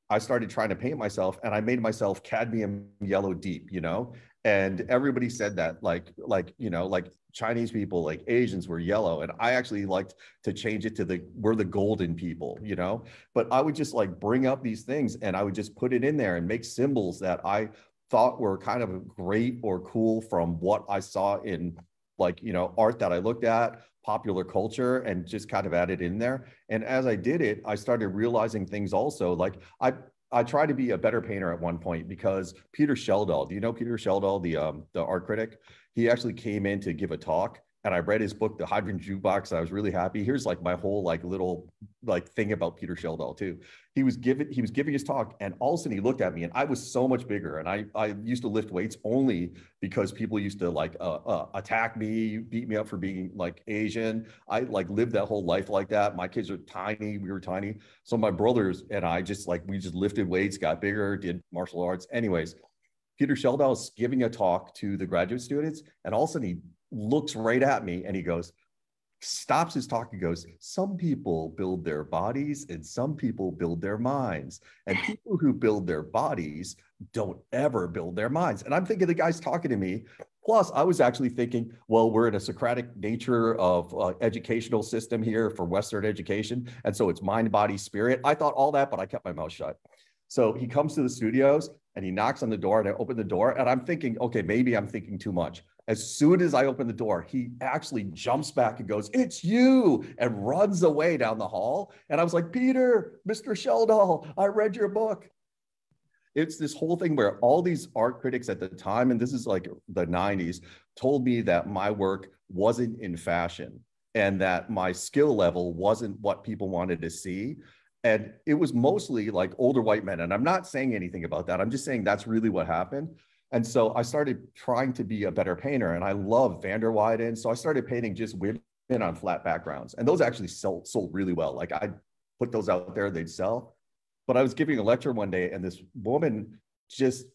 I started trying to paint myself and I made myself cadmium yellow deep, you know? And everybody said that, like, like, you know, like Chinese people, like Asians were yellow. And I actually liked to change it to the we're the golden people, you know. But I would just like bring up these things and I would just put it in there and make symbols that I thought were kind of great or cool from what I saw in like, you know, art that I looked at popular culture and just kind of added in there. And as I did it, I started realizing things also. Like I I tried to be a better painter at one point because Peter Schjeldahl, do you know Peter Schjeldahl, the um, the art critic? He actually came in to give a talk and I read his book, The Hydrogen Jukebox. I was really happy. Here's like my whole like little like thing about Peter Schjeldahl too. He was giving he was giving his talk, and all of a sudden he looked at me, and I was so much bigger. And I I used to lift weights only because people used to like uh, uh, attack me, beat me up for being like Asian. I like lived that whole life like that. My kids are tiny. We were tiny. So my brothers and I just like we just lifted weights, got bigger, did martial arts. Anyways, Peter Schjeldahl is giving a talk to the graduate students, and all of a sudden he looks right at me and he goes, stops his talk and goes, Some people build their bodies and some people build their minds. And people who build their bodies don't ever build their minds. And I'm thinking the guy's talking to me. Plus, I was actually thinking, well, we're in a Socratic nature of uh, educational system here for Western education. And so it's mind, body, spirit. I thought all that, but I kept my mouth shut. So he comes to the studios and he knocks on the door and I open the door and I'm thinking, okay, maybe I'm thinking too much. As soon as I open the door, he actually jumps back and goes, It's you, and runs away down the hall. And I was like, Peter, Mr. Schjeldahl, I read your book. It's this whole thing where all these art critics at the time, and this is like the 90s, told me that my work wasn't in fashion and that my skill level wasn't what people wanted to see. And it was mostly like older white men. And I'm not saying anything about that. I'm just saying that's really what happened. And so I started trying to be a better painter and I love Van der Weyden. So I started painting just women on flat backgrounds and those actually sold, sold really well. Like I put those out there, they'd sell. But I was giving a lecture one day and this woman just,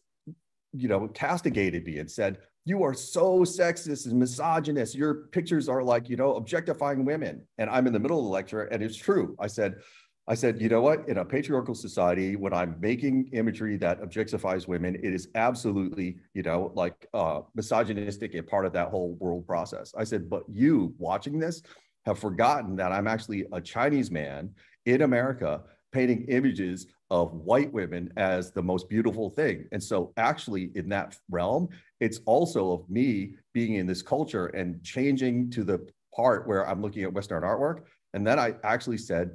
you know, castigated me and said, you are so sexist and misogynist. Your pictures are like, you know, objectifying women. And I'm in the middle of the lecture and it's true. I said, I said, you know what? In a patriarchal society, when I'm making imagery that objectifies women, it is absolutely, you know, like uh, misogynistic and part of that whole world process. I said, but you watching this have forgotten that I'm actually a Chinese man in America painting images of white women as the most beautiful thing. And so, actually, in that realm, it's also of me being in this culture and changing to the part where I'm looking at Western artwork. And then I actually said,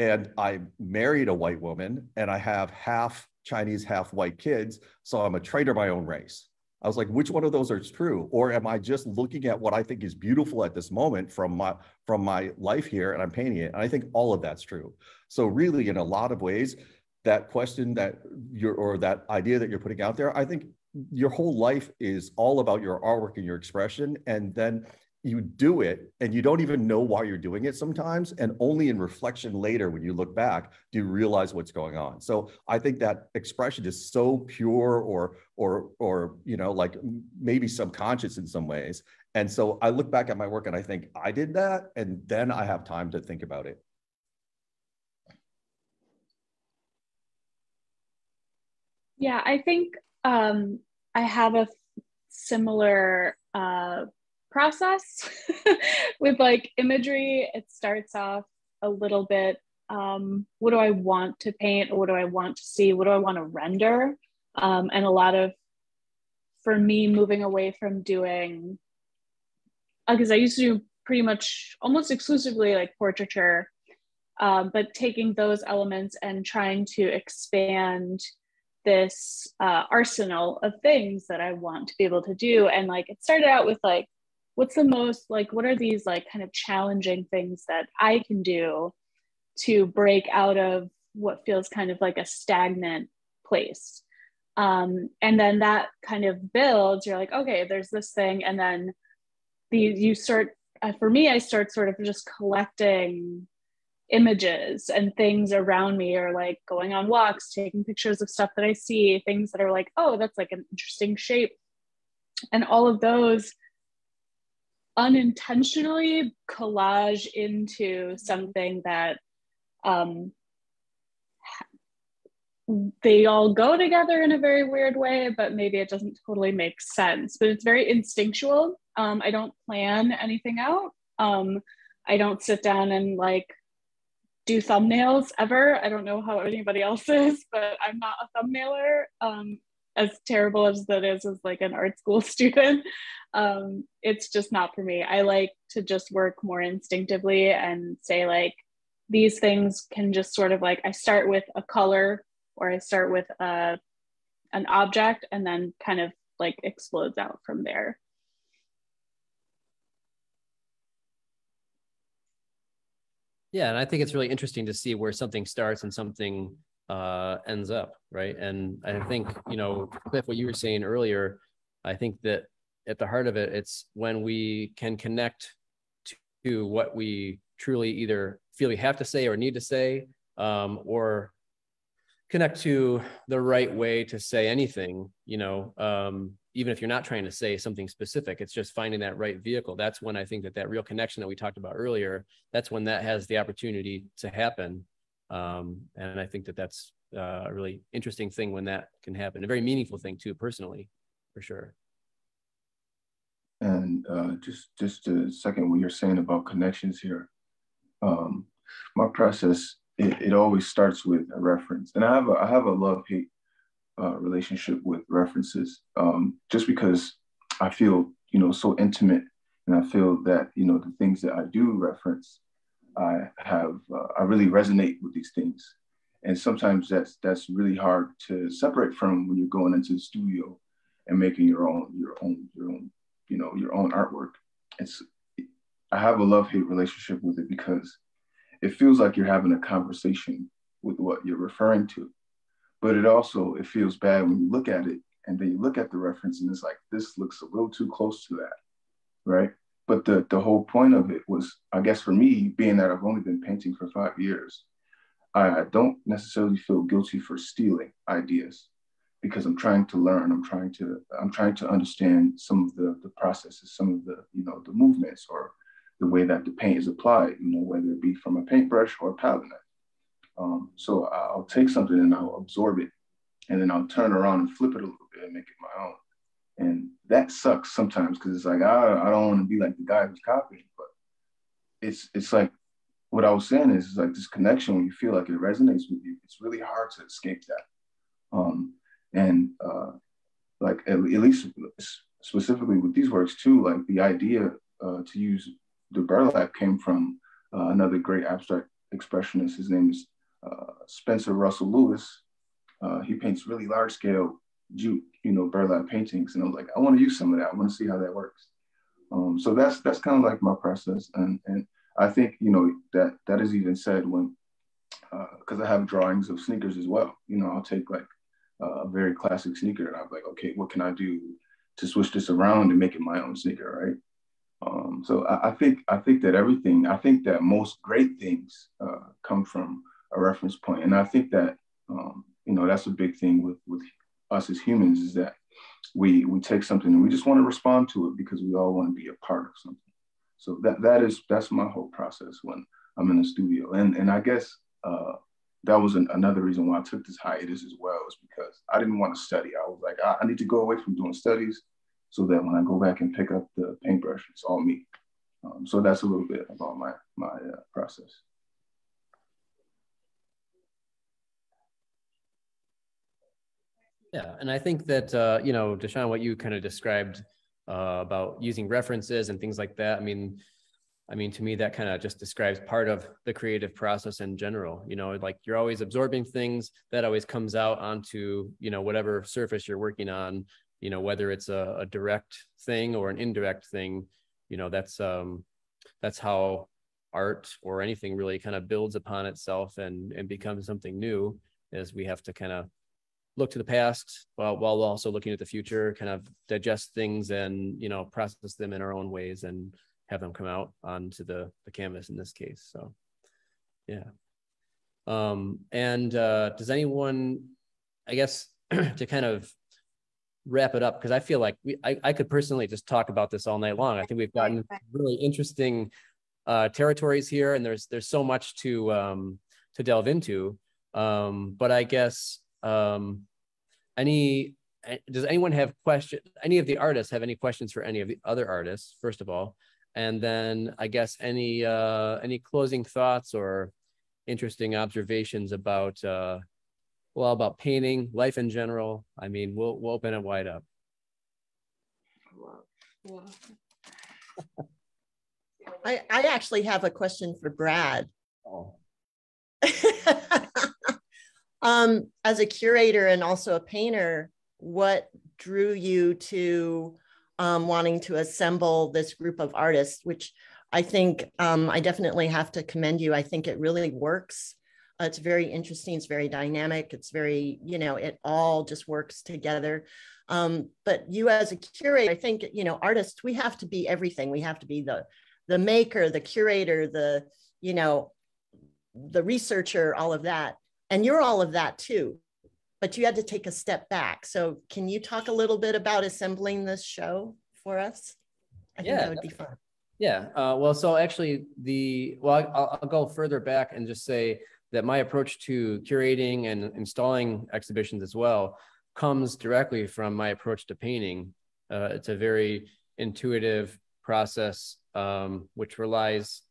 and I married a white woman and I have half Chinese, half white kids. So I'm a traitor my own race. I was like, which one of those are true? Or am I just looking at what I think is beautiful at this moment from my from my life here and I'm painting it? And I think all of that's true. So really, in a lot of ways, that question that you're or that idea that you're putting out there, I think your whole life is all about your artwork and your expression. And then you do it and you don't even know why you're doing it sometimes and only in reflection later when you look back do you realize what's going on. So i think that expression is so pure or or or you know like maybe subconscious in some ways. And so i look back at my work and i think i did that and then i have time to think about it. Yeah i think um i have a similar uh process with like imagery. It starts off a little bit um, what do I want to paint? Or what do I want to see? What do I want to render? Um, and a lot of, for me, moving away from doing, because I used to do pretty much almost exclusively like portraiture, um, but taking those elements and trying to expand this uh, arsenal of things that I want to be able to do. And like it started out with like what's the most like what are these like kind of challenging things that i can do to break out of what feels kind of like a stagnant place? Um, and then that kind of builds you're like okay there's this thing and then the you start uh, for me i start sort of just collecting images and things around me or like going on walks taking pictures of stuff that i see things that are like oh that's like an interesting shape. And all of those unintentionally collage into something that um, they all go together in a very weird way, but maybe it doesn't totally make sense. But it's very instinctual. Um, I don't plan anything out. Um, I don't sit down and like do thumbnails ever. I don't know how anybody else is, but I'm not a thumbnailer. Um, as terrible as that is as like an art school student. Um, it's just not for me. I like to just work more instinctively and say like these things can just sort of like i start with a color or i start with a uh, an object and then kind of like explodes out from there. Yeah and i think it's really interesting to see where something starts and something uh, ends up, right? And I think, you know, Cliff, what you were saying earlier, I think that at the heart of it, it's when we can connect to what we truly either feel we have to say or need to say, um, or connect to the right way to say anything, you know, um, even if you're not trying to say something specific, it's just finding that right vehicle. That's when I think that that real connection that we talked about earlier, that's when that has the opportunity to happen. Um, and I think that that's uh, a really interesting thing when that can happen. A very meaningful thing too, personally, for sure. And uh, just just a second, what you're saying about connections here, um, my process it, it always starts with a reference, and I have a I have a love hate uh, relationship with references, um, just because I feel you know so intimate, and I feel that you know the things that I do reference, I have uh, I really resonate with these things, and sometimes that's that's really hard to separate from when you're going into the studio and making your own your own your own you know your own artwork. It's I have a love hate relationship with it because it feels like you're having a conversation with what you're referring to. But it also it feels bad when you look at it and then you look at the reference and it's like this looks a little too close to that right but the the whole point of it was i guess for me being that i've only been painting for five years i, don't necessarily feel guilty for stealing ideas because i'm trying to learn i'm trying to i'm trying to understand some of the the processes some of the you know the movements or the way that the paint is applied you know whether it be from a paintbrush or a palette knife um, so I'll take something and I'll absorb it, and then I'll turn around and flip it a little bit and make it my own. And that sucks sometimes because it's like I, I don't want to be like the guy who's copying, but it's it's like what I was saying is, is like this connection when you feel like it resonates with you. It's really hard to escape that. Um, and uh, like at, at, least specifically with these works too, like the idea uh, to use the burlap came from uh, another great abstract expressionist. His name is uh, Spencer Russell Lewis. Uh, he paints really large scale jute, you know, burlap paintings. And I was like, I want to use some of that. I want to see how that works. Um, so that's that's kind of like my process. And and I think, you know, that that is even said when because uh, I have drawings of sneakers as well. You know, I'll take like a very classic sneaker and I'm like, okay, what can I do to switch this around and make it my own sneaker, right? Um, so I, I, think I think that everything I think that most great things uh, come from a reference. And I think that um, you know that's a big thing with with us as humans is that we we take something and we just want to respond to it because we all want to be a part of something. So that that is that's my whole process when I'm in the studio. And and I guess uh, that was an, another reason why I took this hiatus as well is because I didn't want to study. I was like, I, I need to go away from doing studies so that when I go back and pick up the paintbrush, it's all me. Um, so that's a little bit about my my uh, process. Yeah, and I think that uh, you know, DaShon, what you kind of described uh, about using references and things like that. I mean, I mean, to me, that kind of just describes part of the creative process in general. You know, like you're always absorbing things that always comes out onto you know whatever surface you're working on. You know, whether it's a, a direct thing or an indirect thing. You know, that's um, that's how art or anything really kind of builds upon itself and and becomes something new. Is we have to kind of look to the past while while also looking at the future, kind of digest things and you know process them in our own ways and have them come out onto the the canvas in this case. So, yeah. Um, and uh, does anyone, I guess, to kind of wrap it up because I feel like we I, I could personally just talk about this all night long. I think we've gotten really interesting uh, territories here, and there's there's so much to um, to delve into. Um, but I guess um, any eh, does anyone have question any of the artists have any questions for any of the other artists first of all and then i guess any uh any closing thoughts or interesting observations about uh well about painting life in general i mean we'll we'll open it wide up I, I actually have a question for Brad. Oh. Um, as a curator and also a painter, what drew you to um, wanting to assemble this group of artists, which I think um, I definitely have to commend you. I think it really works. Uh, it's very interesting. It's very dynamic. It's very, you know, it all just works together. Um, but you as a curator, I think, you know, artists, we have to be everything. We have to be the, the maker, the curator, the, you know, the researcher, all of that and you're all of that too, but you had to take a step back. So can you talk a little bit about assembling this show for us? I think Yeah, that would be fun. Yeah, uh, well, so actually the, well, I'll, I'll go further back and just say that my approach to curating and installing exhibitions as well comes directly from my approach to painting. Uh, it's a very intuitive process, um, which relies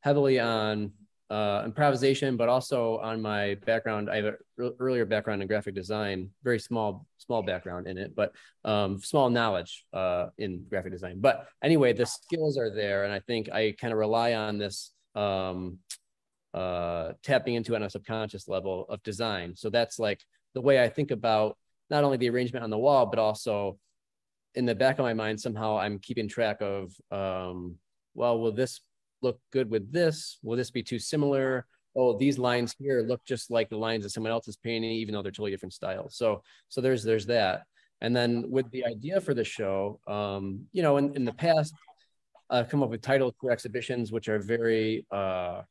heavily on uh, improvisation, but also on my background. I have an earlier background in graphic design, very small, small background in it, but um, small knowledge uh, in graphic design. But anyway, the skills are there, and I think I kind of rely on this um, uh, tapping into on a subconscious level of design. So that's like the way I think about not only the arrangement on the wall, but also in the back of my mind, somehow I'm keeping track of, um, well, will this look good with this? Will this be too similar? Oh, these lines here look just like the lines that someone else is painting, even though they're totally different styles. So, so there's there's that. And then with the idea for the show, um, you know, in, in the past, I've come up with titles for exhibitions which are very uh,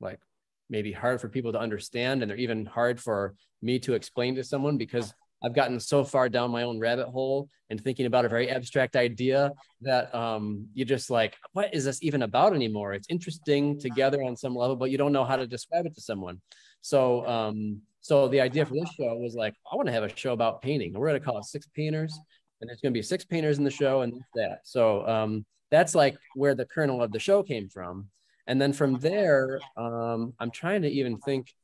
like maybe hard for people to understand, and they're even hard for me to explain to someone because I've gotten so far down my own rabbit hole and thinking about a very abstract idea that um, you just like, what is this even about anymore? It's interesting together on some level, but you don't know how to describe it to someone. So, um, so the idea for this show was like, I want to have a show about painting. We're going to call it Six Painters, and there's going to be six painters in the show, and that. So um, that's like where the kernel of the show came from. And then from there, um, I'm trying to even think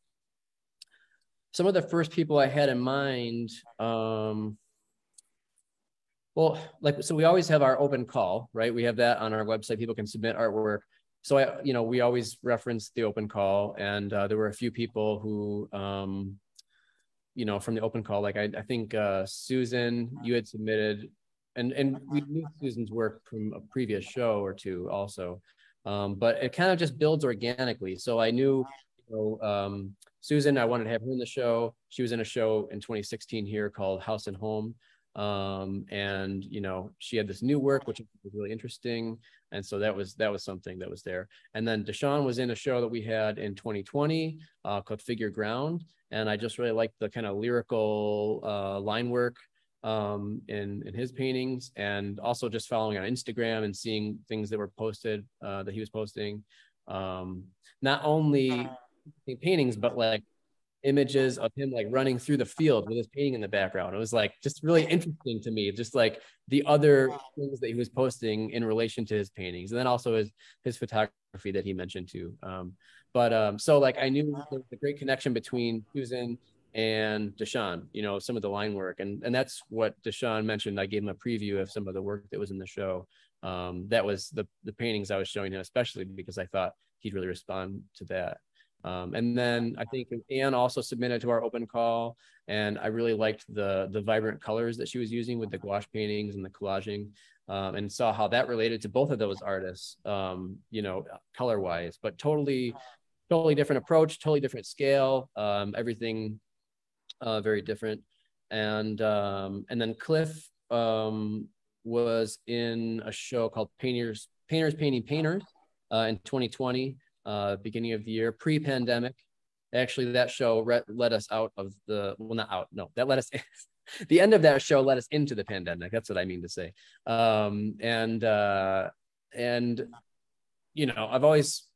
some of the first people I had in mind, um, well, like, so we always have our open call, right? We have that on our website. People can submit artwork. So I, you know, we always reference the open call and uh, there were a few people who, um, you know, from the open call, like I, I think uh, Susan, you had submitted and, and we knew Susan's work from a previous show or two also. Um, but it kind of just builds organically. So I knew, know, um, Susan, I wanted to have her in the show. She was in a show in 2016 here called House and Home. Um, and you know, she had this new work, which was really interesting. And so that was that was something that was there. And then DaShon was in a show that we had in 2020 uh, called Figure Ground. And I just really liked the kind of lyrical uh, line work um, in, in his paintings and also just following on Instagram and seeing things that were posted uh, that he was posting. Um, not only paintings, but like images of him like running through the field with his painting in the background. It was like just really interesting to me, just like the other things that he was posting in relation to his paintings, and then also his his photography that he mentioned too. Um, but um, so like I knew there was a great connection between Susan and DaShon, you know, some of the line work, and and that's what DaShon mentioned. I gave him a preview of some of the work that was in the show. Um, that was the the paintings I was showing him, especially because I thought he'd really respond to that. Um, and then I think Anne also submitted to our open call, and I really liked the the vibrant colors that she was using with the gouache paintings and the collaging, um, and saw how that related to both of those artists, um, you know, color wise, but totally, totally different approach, totally different scale, um, everything uh, very different. And um, and then Cliff um, was in a show called Painters Painters Painting Painters uh, in 2020 uh, beginning of the year, pre-pandemic. Actually, that show re- let us out of the well, not out. No, that let us. the end of that show let us into the pandemic. That's what I mean to say. Um, and uh, and you know, I've always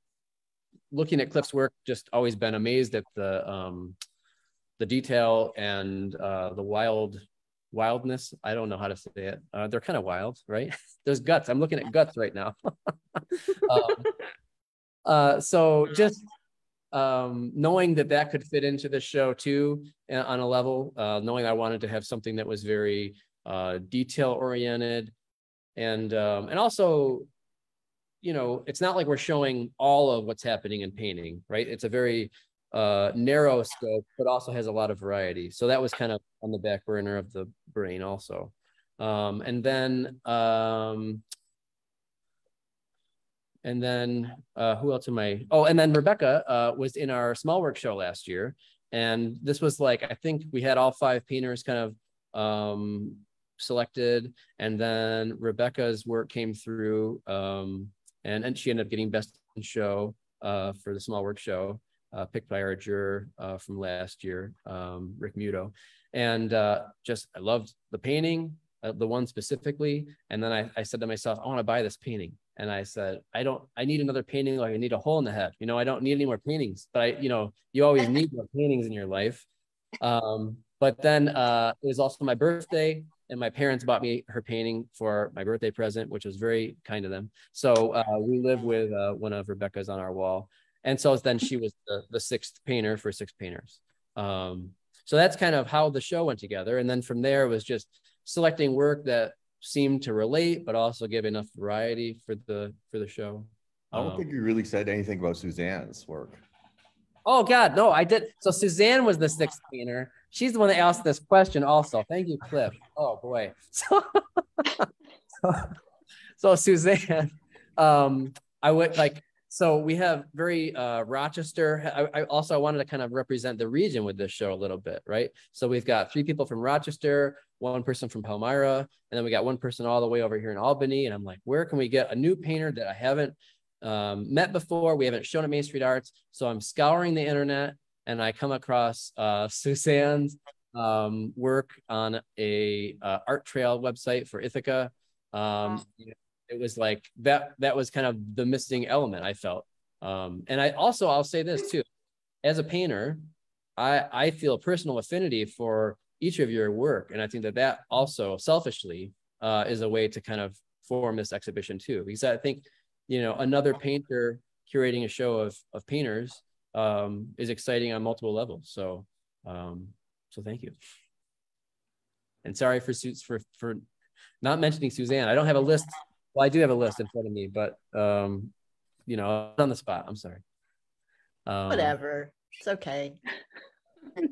looking at Cliff's work, just always been amazed at the um, the detail and uh, the wild wildness. I don't know how to say it. Uh, they're kind of wild, right? There's guts. I'm looking at guts right now. um, uh, so just um, knowing that that could fit into the show too uh, on a level, uh, knowing I wanted to have something that was very uh, detail oriented, and um, and also, you know, it's not like we're showing all of what's happening in painting, right? It's a very uh, narrow scope, but also has a lot of variety. So that was kind of on the back burner of the brain also. Um, and then um, and then uh, who else am I? Oh, and then Rebecca uh, was in our small work show last year. And this was like, I think we had all five painters kind of um, selected. And then Rebecca's work came through um, and, and she ended up getting best in show uh, for the small work show. uh, picked by our juror uh, from last year, um, Rick Muto. And uh, just, I loved the painting, the one specifically. And then I, I said to myself, I want to buy this painting. And I said, I don't, I need another painting like I need a hole in the head. You know, I don't need any more paintings, but I, you know, you always need more paintings in your life. Um, but then uh, it was also my birthday and my parents bought me her painting for my birthday present, which was very kind of them. So uh, we live with uh, one of Rebecca's on our wall. And so then she was the, the sixth painter for six painters. Um, so that's kind of how the show went together. And then from there it was just selecting work that seemed to relate, but also give enough variety for the for the show. I don't Um, think you really said anything about Suzanne's work. Oh God, no, I did. So Suzanne was the sixth cleaner. She's the one that asked this question also. Thank you, Cliff. Oh boy. So, so, so Suzanne, um, I would like, so we have very uh Rochester. I, I also wanted to kind of represent the region with this show a little bit, right? So we've got three people from Rochester, one person from Palmyra, and then we got one person all the way over here in Albany. And I'm like, where can we get a new painter that I haven't um, met before. We haven't shown at Main Street Arts. So I'm scouring the internet and I come across uh, Suzanne's um, work on a uh, art trail website for Ithaca. Um, it was like that, that was kind of the missing element I felt. Um, and I also, I'll say this too, as a painter, I, I feel a personal affinity for each of your work. And I think that that also selfishly uh, is a way to kind of form this exhibition too, because I think you know another painter curating a show of of painters um, is exciting on multiple levels. So um, so thank you. And sorry for suits for for not mentioning Suzanne. I don't have a list. Well, I do have a list in front of me, but um, you know, on the spot. I'm sorry. Um, Whatever. It's okay.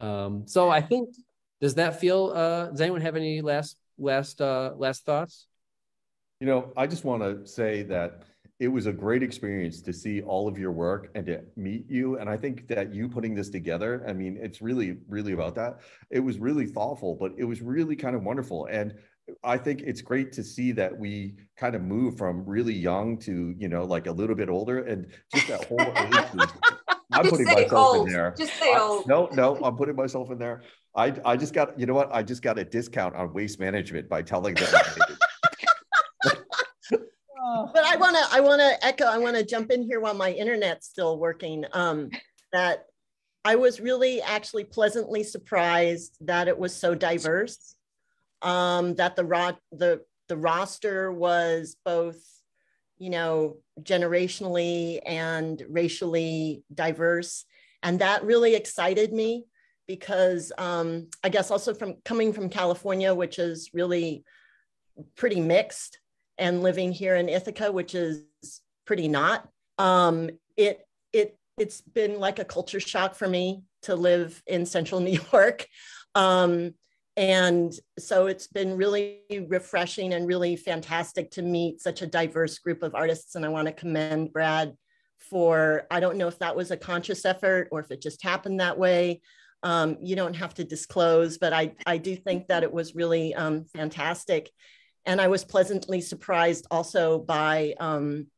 Um, so I think does that feel? Uh, does anyone have any last last uh, last thoughts? You know, I just want to say that it was a great experience to see all of your work and to meet you. And I think that you putting this together, I mean, it's really, really about that. It was really thoughtful, but it was really kind of wonderful. And I think it's great to see that we kind of move from really young to, you know, like a little bit older and just that whole age. group. I'm Just putting say myself old. in there. Just say I- old. No, no, I'm putting myself in there. I, I just got, you know what? I just got a discount on waste management by telling them. But I want to, I want to echo, I want to jump in here while my internet's still working. Um, that I was really actually pleasantly surprised that it was so diverse. Um, that the ro- the the roster was both, you know, generationally and racially diverse, and that really excited me because um, I guess also from coming from California, which is really pretty mixed and living here in Ithaca, which is pretty not. Um, it it it's been like a culture shock for me to live in central New York. Um, and so it's been really refreshing and really fantastic to meet such a diverse group of artists. And I want to commend Brad for, I don't know if that was a conscious effort or if it just happened that way. Um, you don't have to disclose, but I, I do think that it was really um, fantastic. And I was pleasantly surprised also by um,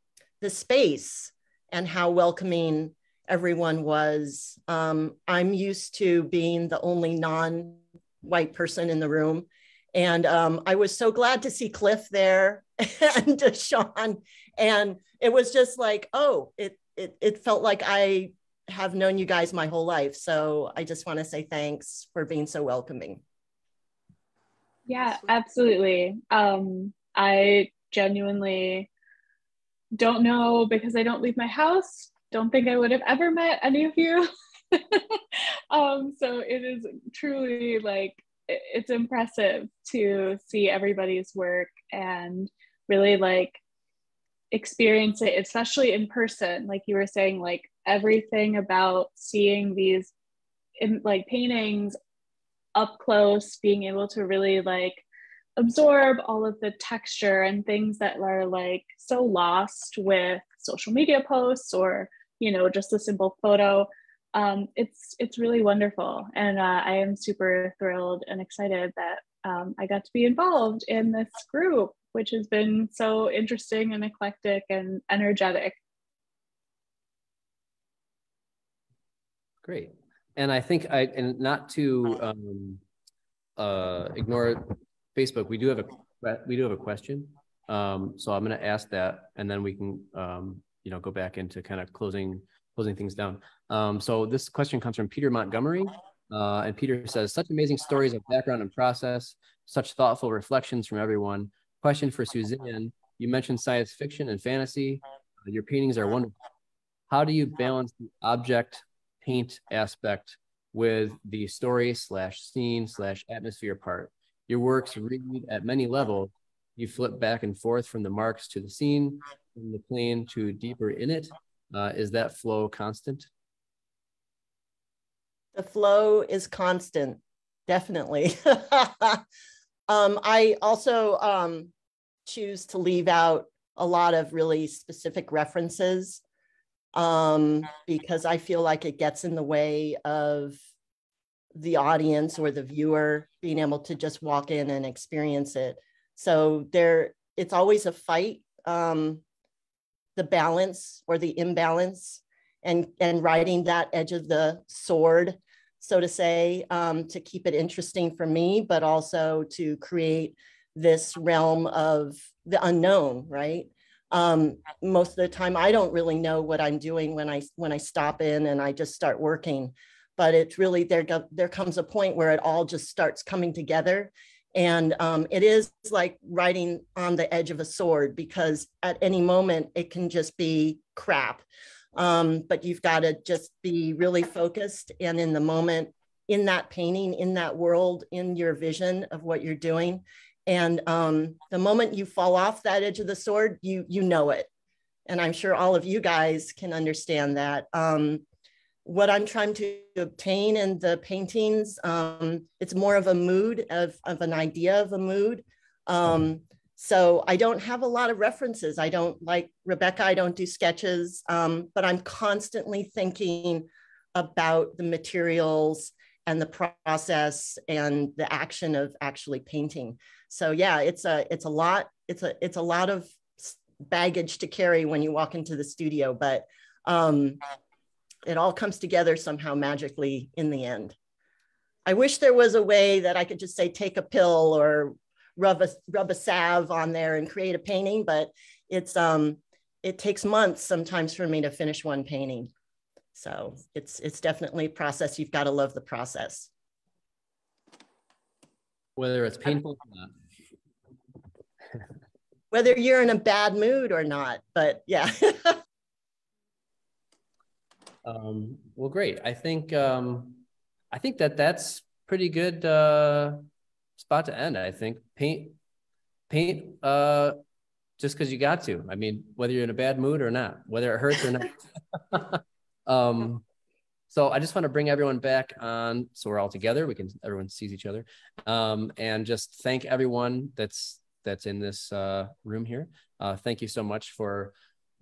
the space and how welcoming everyone was. Um, I'm used to being the only non white person in the room. And um, I was so glad to see Cliff there and DaShon. And it was just like, oh, it, it, it felt like I have known you guys my whole life. So I just want to say thanks for being so welcoming. Yeah, absolutely. Um, I genuinely don't know because I don't leave my house. Don't think I would have ever met any of you. um, so it is truly like it's impressive to see everybody's work and really like experience it, especially in person. Like you were saying, like everything about seeing these in like paintings up close, being able to really like absorb all of the texture and things that are like so lost with social media posts or you know just a simple photo um, it's it's really wonderful and uh, i am super thrilled and excited that um, i got to be involved in this group which has been so interesting and eclectic and energetic Great. And I think I, and not to um, uh, ignore Facebook, we do have a, we do have a question. Um, so I'm going to ask that and then we can, um, you know, go back into kind of closing, closing things down. Um, so this question comes from Peter Montgomery. Uh, and Peter says, such amazing stories of background and process, such thoughtful reflections from everyone. Question for Suzanne. You mentioned science fiction and fantasy. Uh, your paintings are wonderful. How do you balance the object paint aspect with the story slash scene slash atmosphere part? Your works read at many levels. You flip back and forth from the marks to the scene, from the plane to deeper in it. Uh, is that flow constant? The flow is constant, definitely. um, I also um, choose to leave out a lot of really specific references um, because I feel like it gets in the way of the audience or the viewer being able to just walk in and experience it. So there, it's always a fight, um, the balance or the imbalance and, and riding that edge of the sword, so to say, um, to keep it interesting for me, but also to create this realm of the unknown, right? Um, most of the time, I don't really know what I'm doing when I when I stop in and I just start working. But it's really there. There comes a point where it all just starts coming together, and um, it is like riding on the edge of a sword because at any moment it can just be crap. Um, but you've got to just be really focused and in the moment, in that painting, in that world, in your vision of what you're doing, and um, the moment you fall off that edge of the sword, you you know it. And I'm sure all of you guys can understand that. Um, what I'm trying to obtain in the paintings, um, it's more of a mood of, of an idea of a mood. Um, so I don't have a lot of references. I don't like Rebecca, I don't do sketches, um, but I'm constantly thinking about the materials and the process and the action of actually painting so yeah it's a it's a lot it's a it's a lot of baggage to carry when you walk into the studio but um it all comes together somehow magically in the end. I wish there was a way that i could just say take a pill or rub a rub a salve on there and create a painting but it's um it takes months sometimes for me to finish one painting. So it's it's definitely a process. You've got to love the process. Whether it's painful or not. Whether you're in a bad mood or not. But yeah. um, well, great. I think um, I think that that's pretty good uh, spot to end. I think paint paint uh, just because you got to. I mean, whether you're in a bad mood or not, whether it hurts or not. um, so I just want to bring everyone back on so we're all together. We can everyone sees each other, um, and just thank everyone that's that's in this uh, room here. Uh, thank you so much for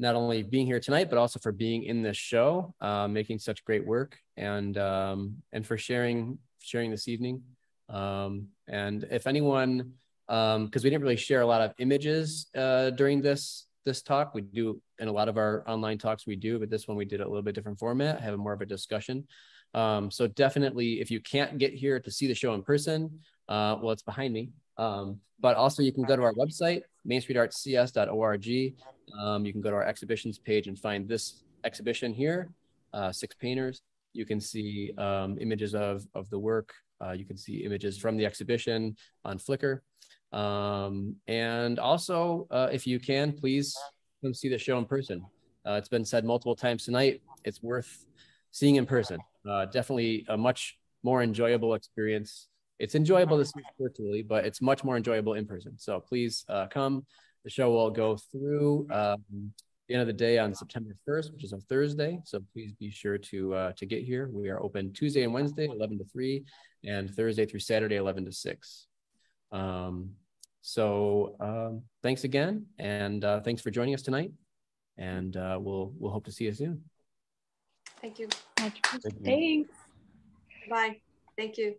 not only being here tonight, but also for being in this show, uh, making such great work, and um, and for sharing sharing this evening. Um, and if anyone, because um, we didn't really share a lot of images uh, during this this talk, we do in a lot of our online talks we do, but this one we did a little bit different format, have more of a discussion. Um, so definitely, if you can't get here to see the show in person, uh, well, it's behind me. Um, but also you can go to our website, mainstreetartscs.org. Um, you can go to our exhibitions page and find this exhibition here, uh, Six Painters. You can see um, images of, of the work. Uh, you can see images from the exhibition on Flickr. Um, and also, uh, if you can, please come see the show in person. Uh, it's been said multiple times tonight. It's worth seeing in person. Uh, definitely a much more enjoyable experience it's enjoyable to see virtually, but it's much more enjoyable in person. So please uh, come. The show will go through um, the end of the day on September 1st, which is a Thursday. So please be sure to uh, to get here. We are open Tuesday and Wednesday, 11 to 3, and Thursday through Saturday, 11 to 6. Um, so um, thanks again, and uh, thanks for joining us tonight. And uh, we'll we'll hope to see you soon. Thank you. Thanks. Thanks. Bye. Thank you.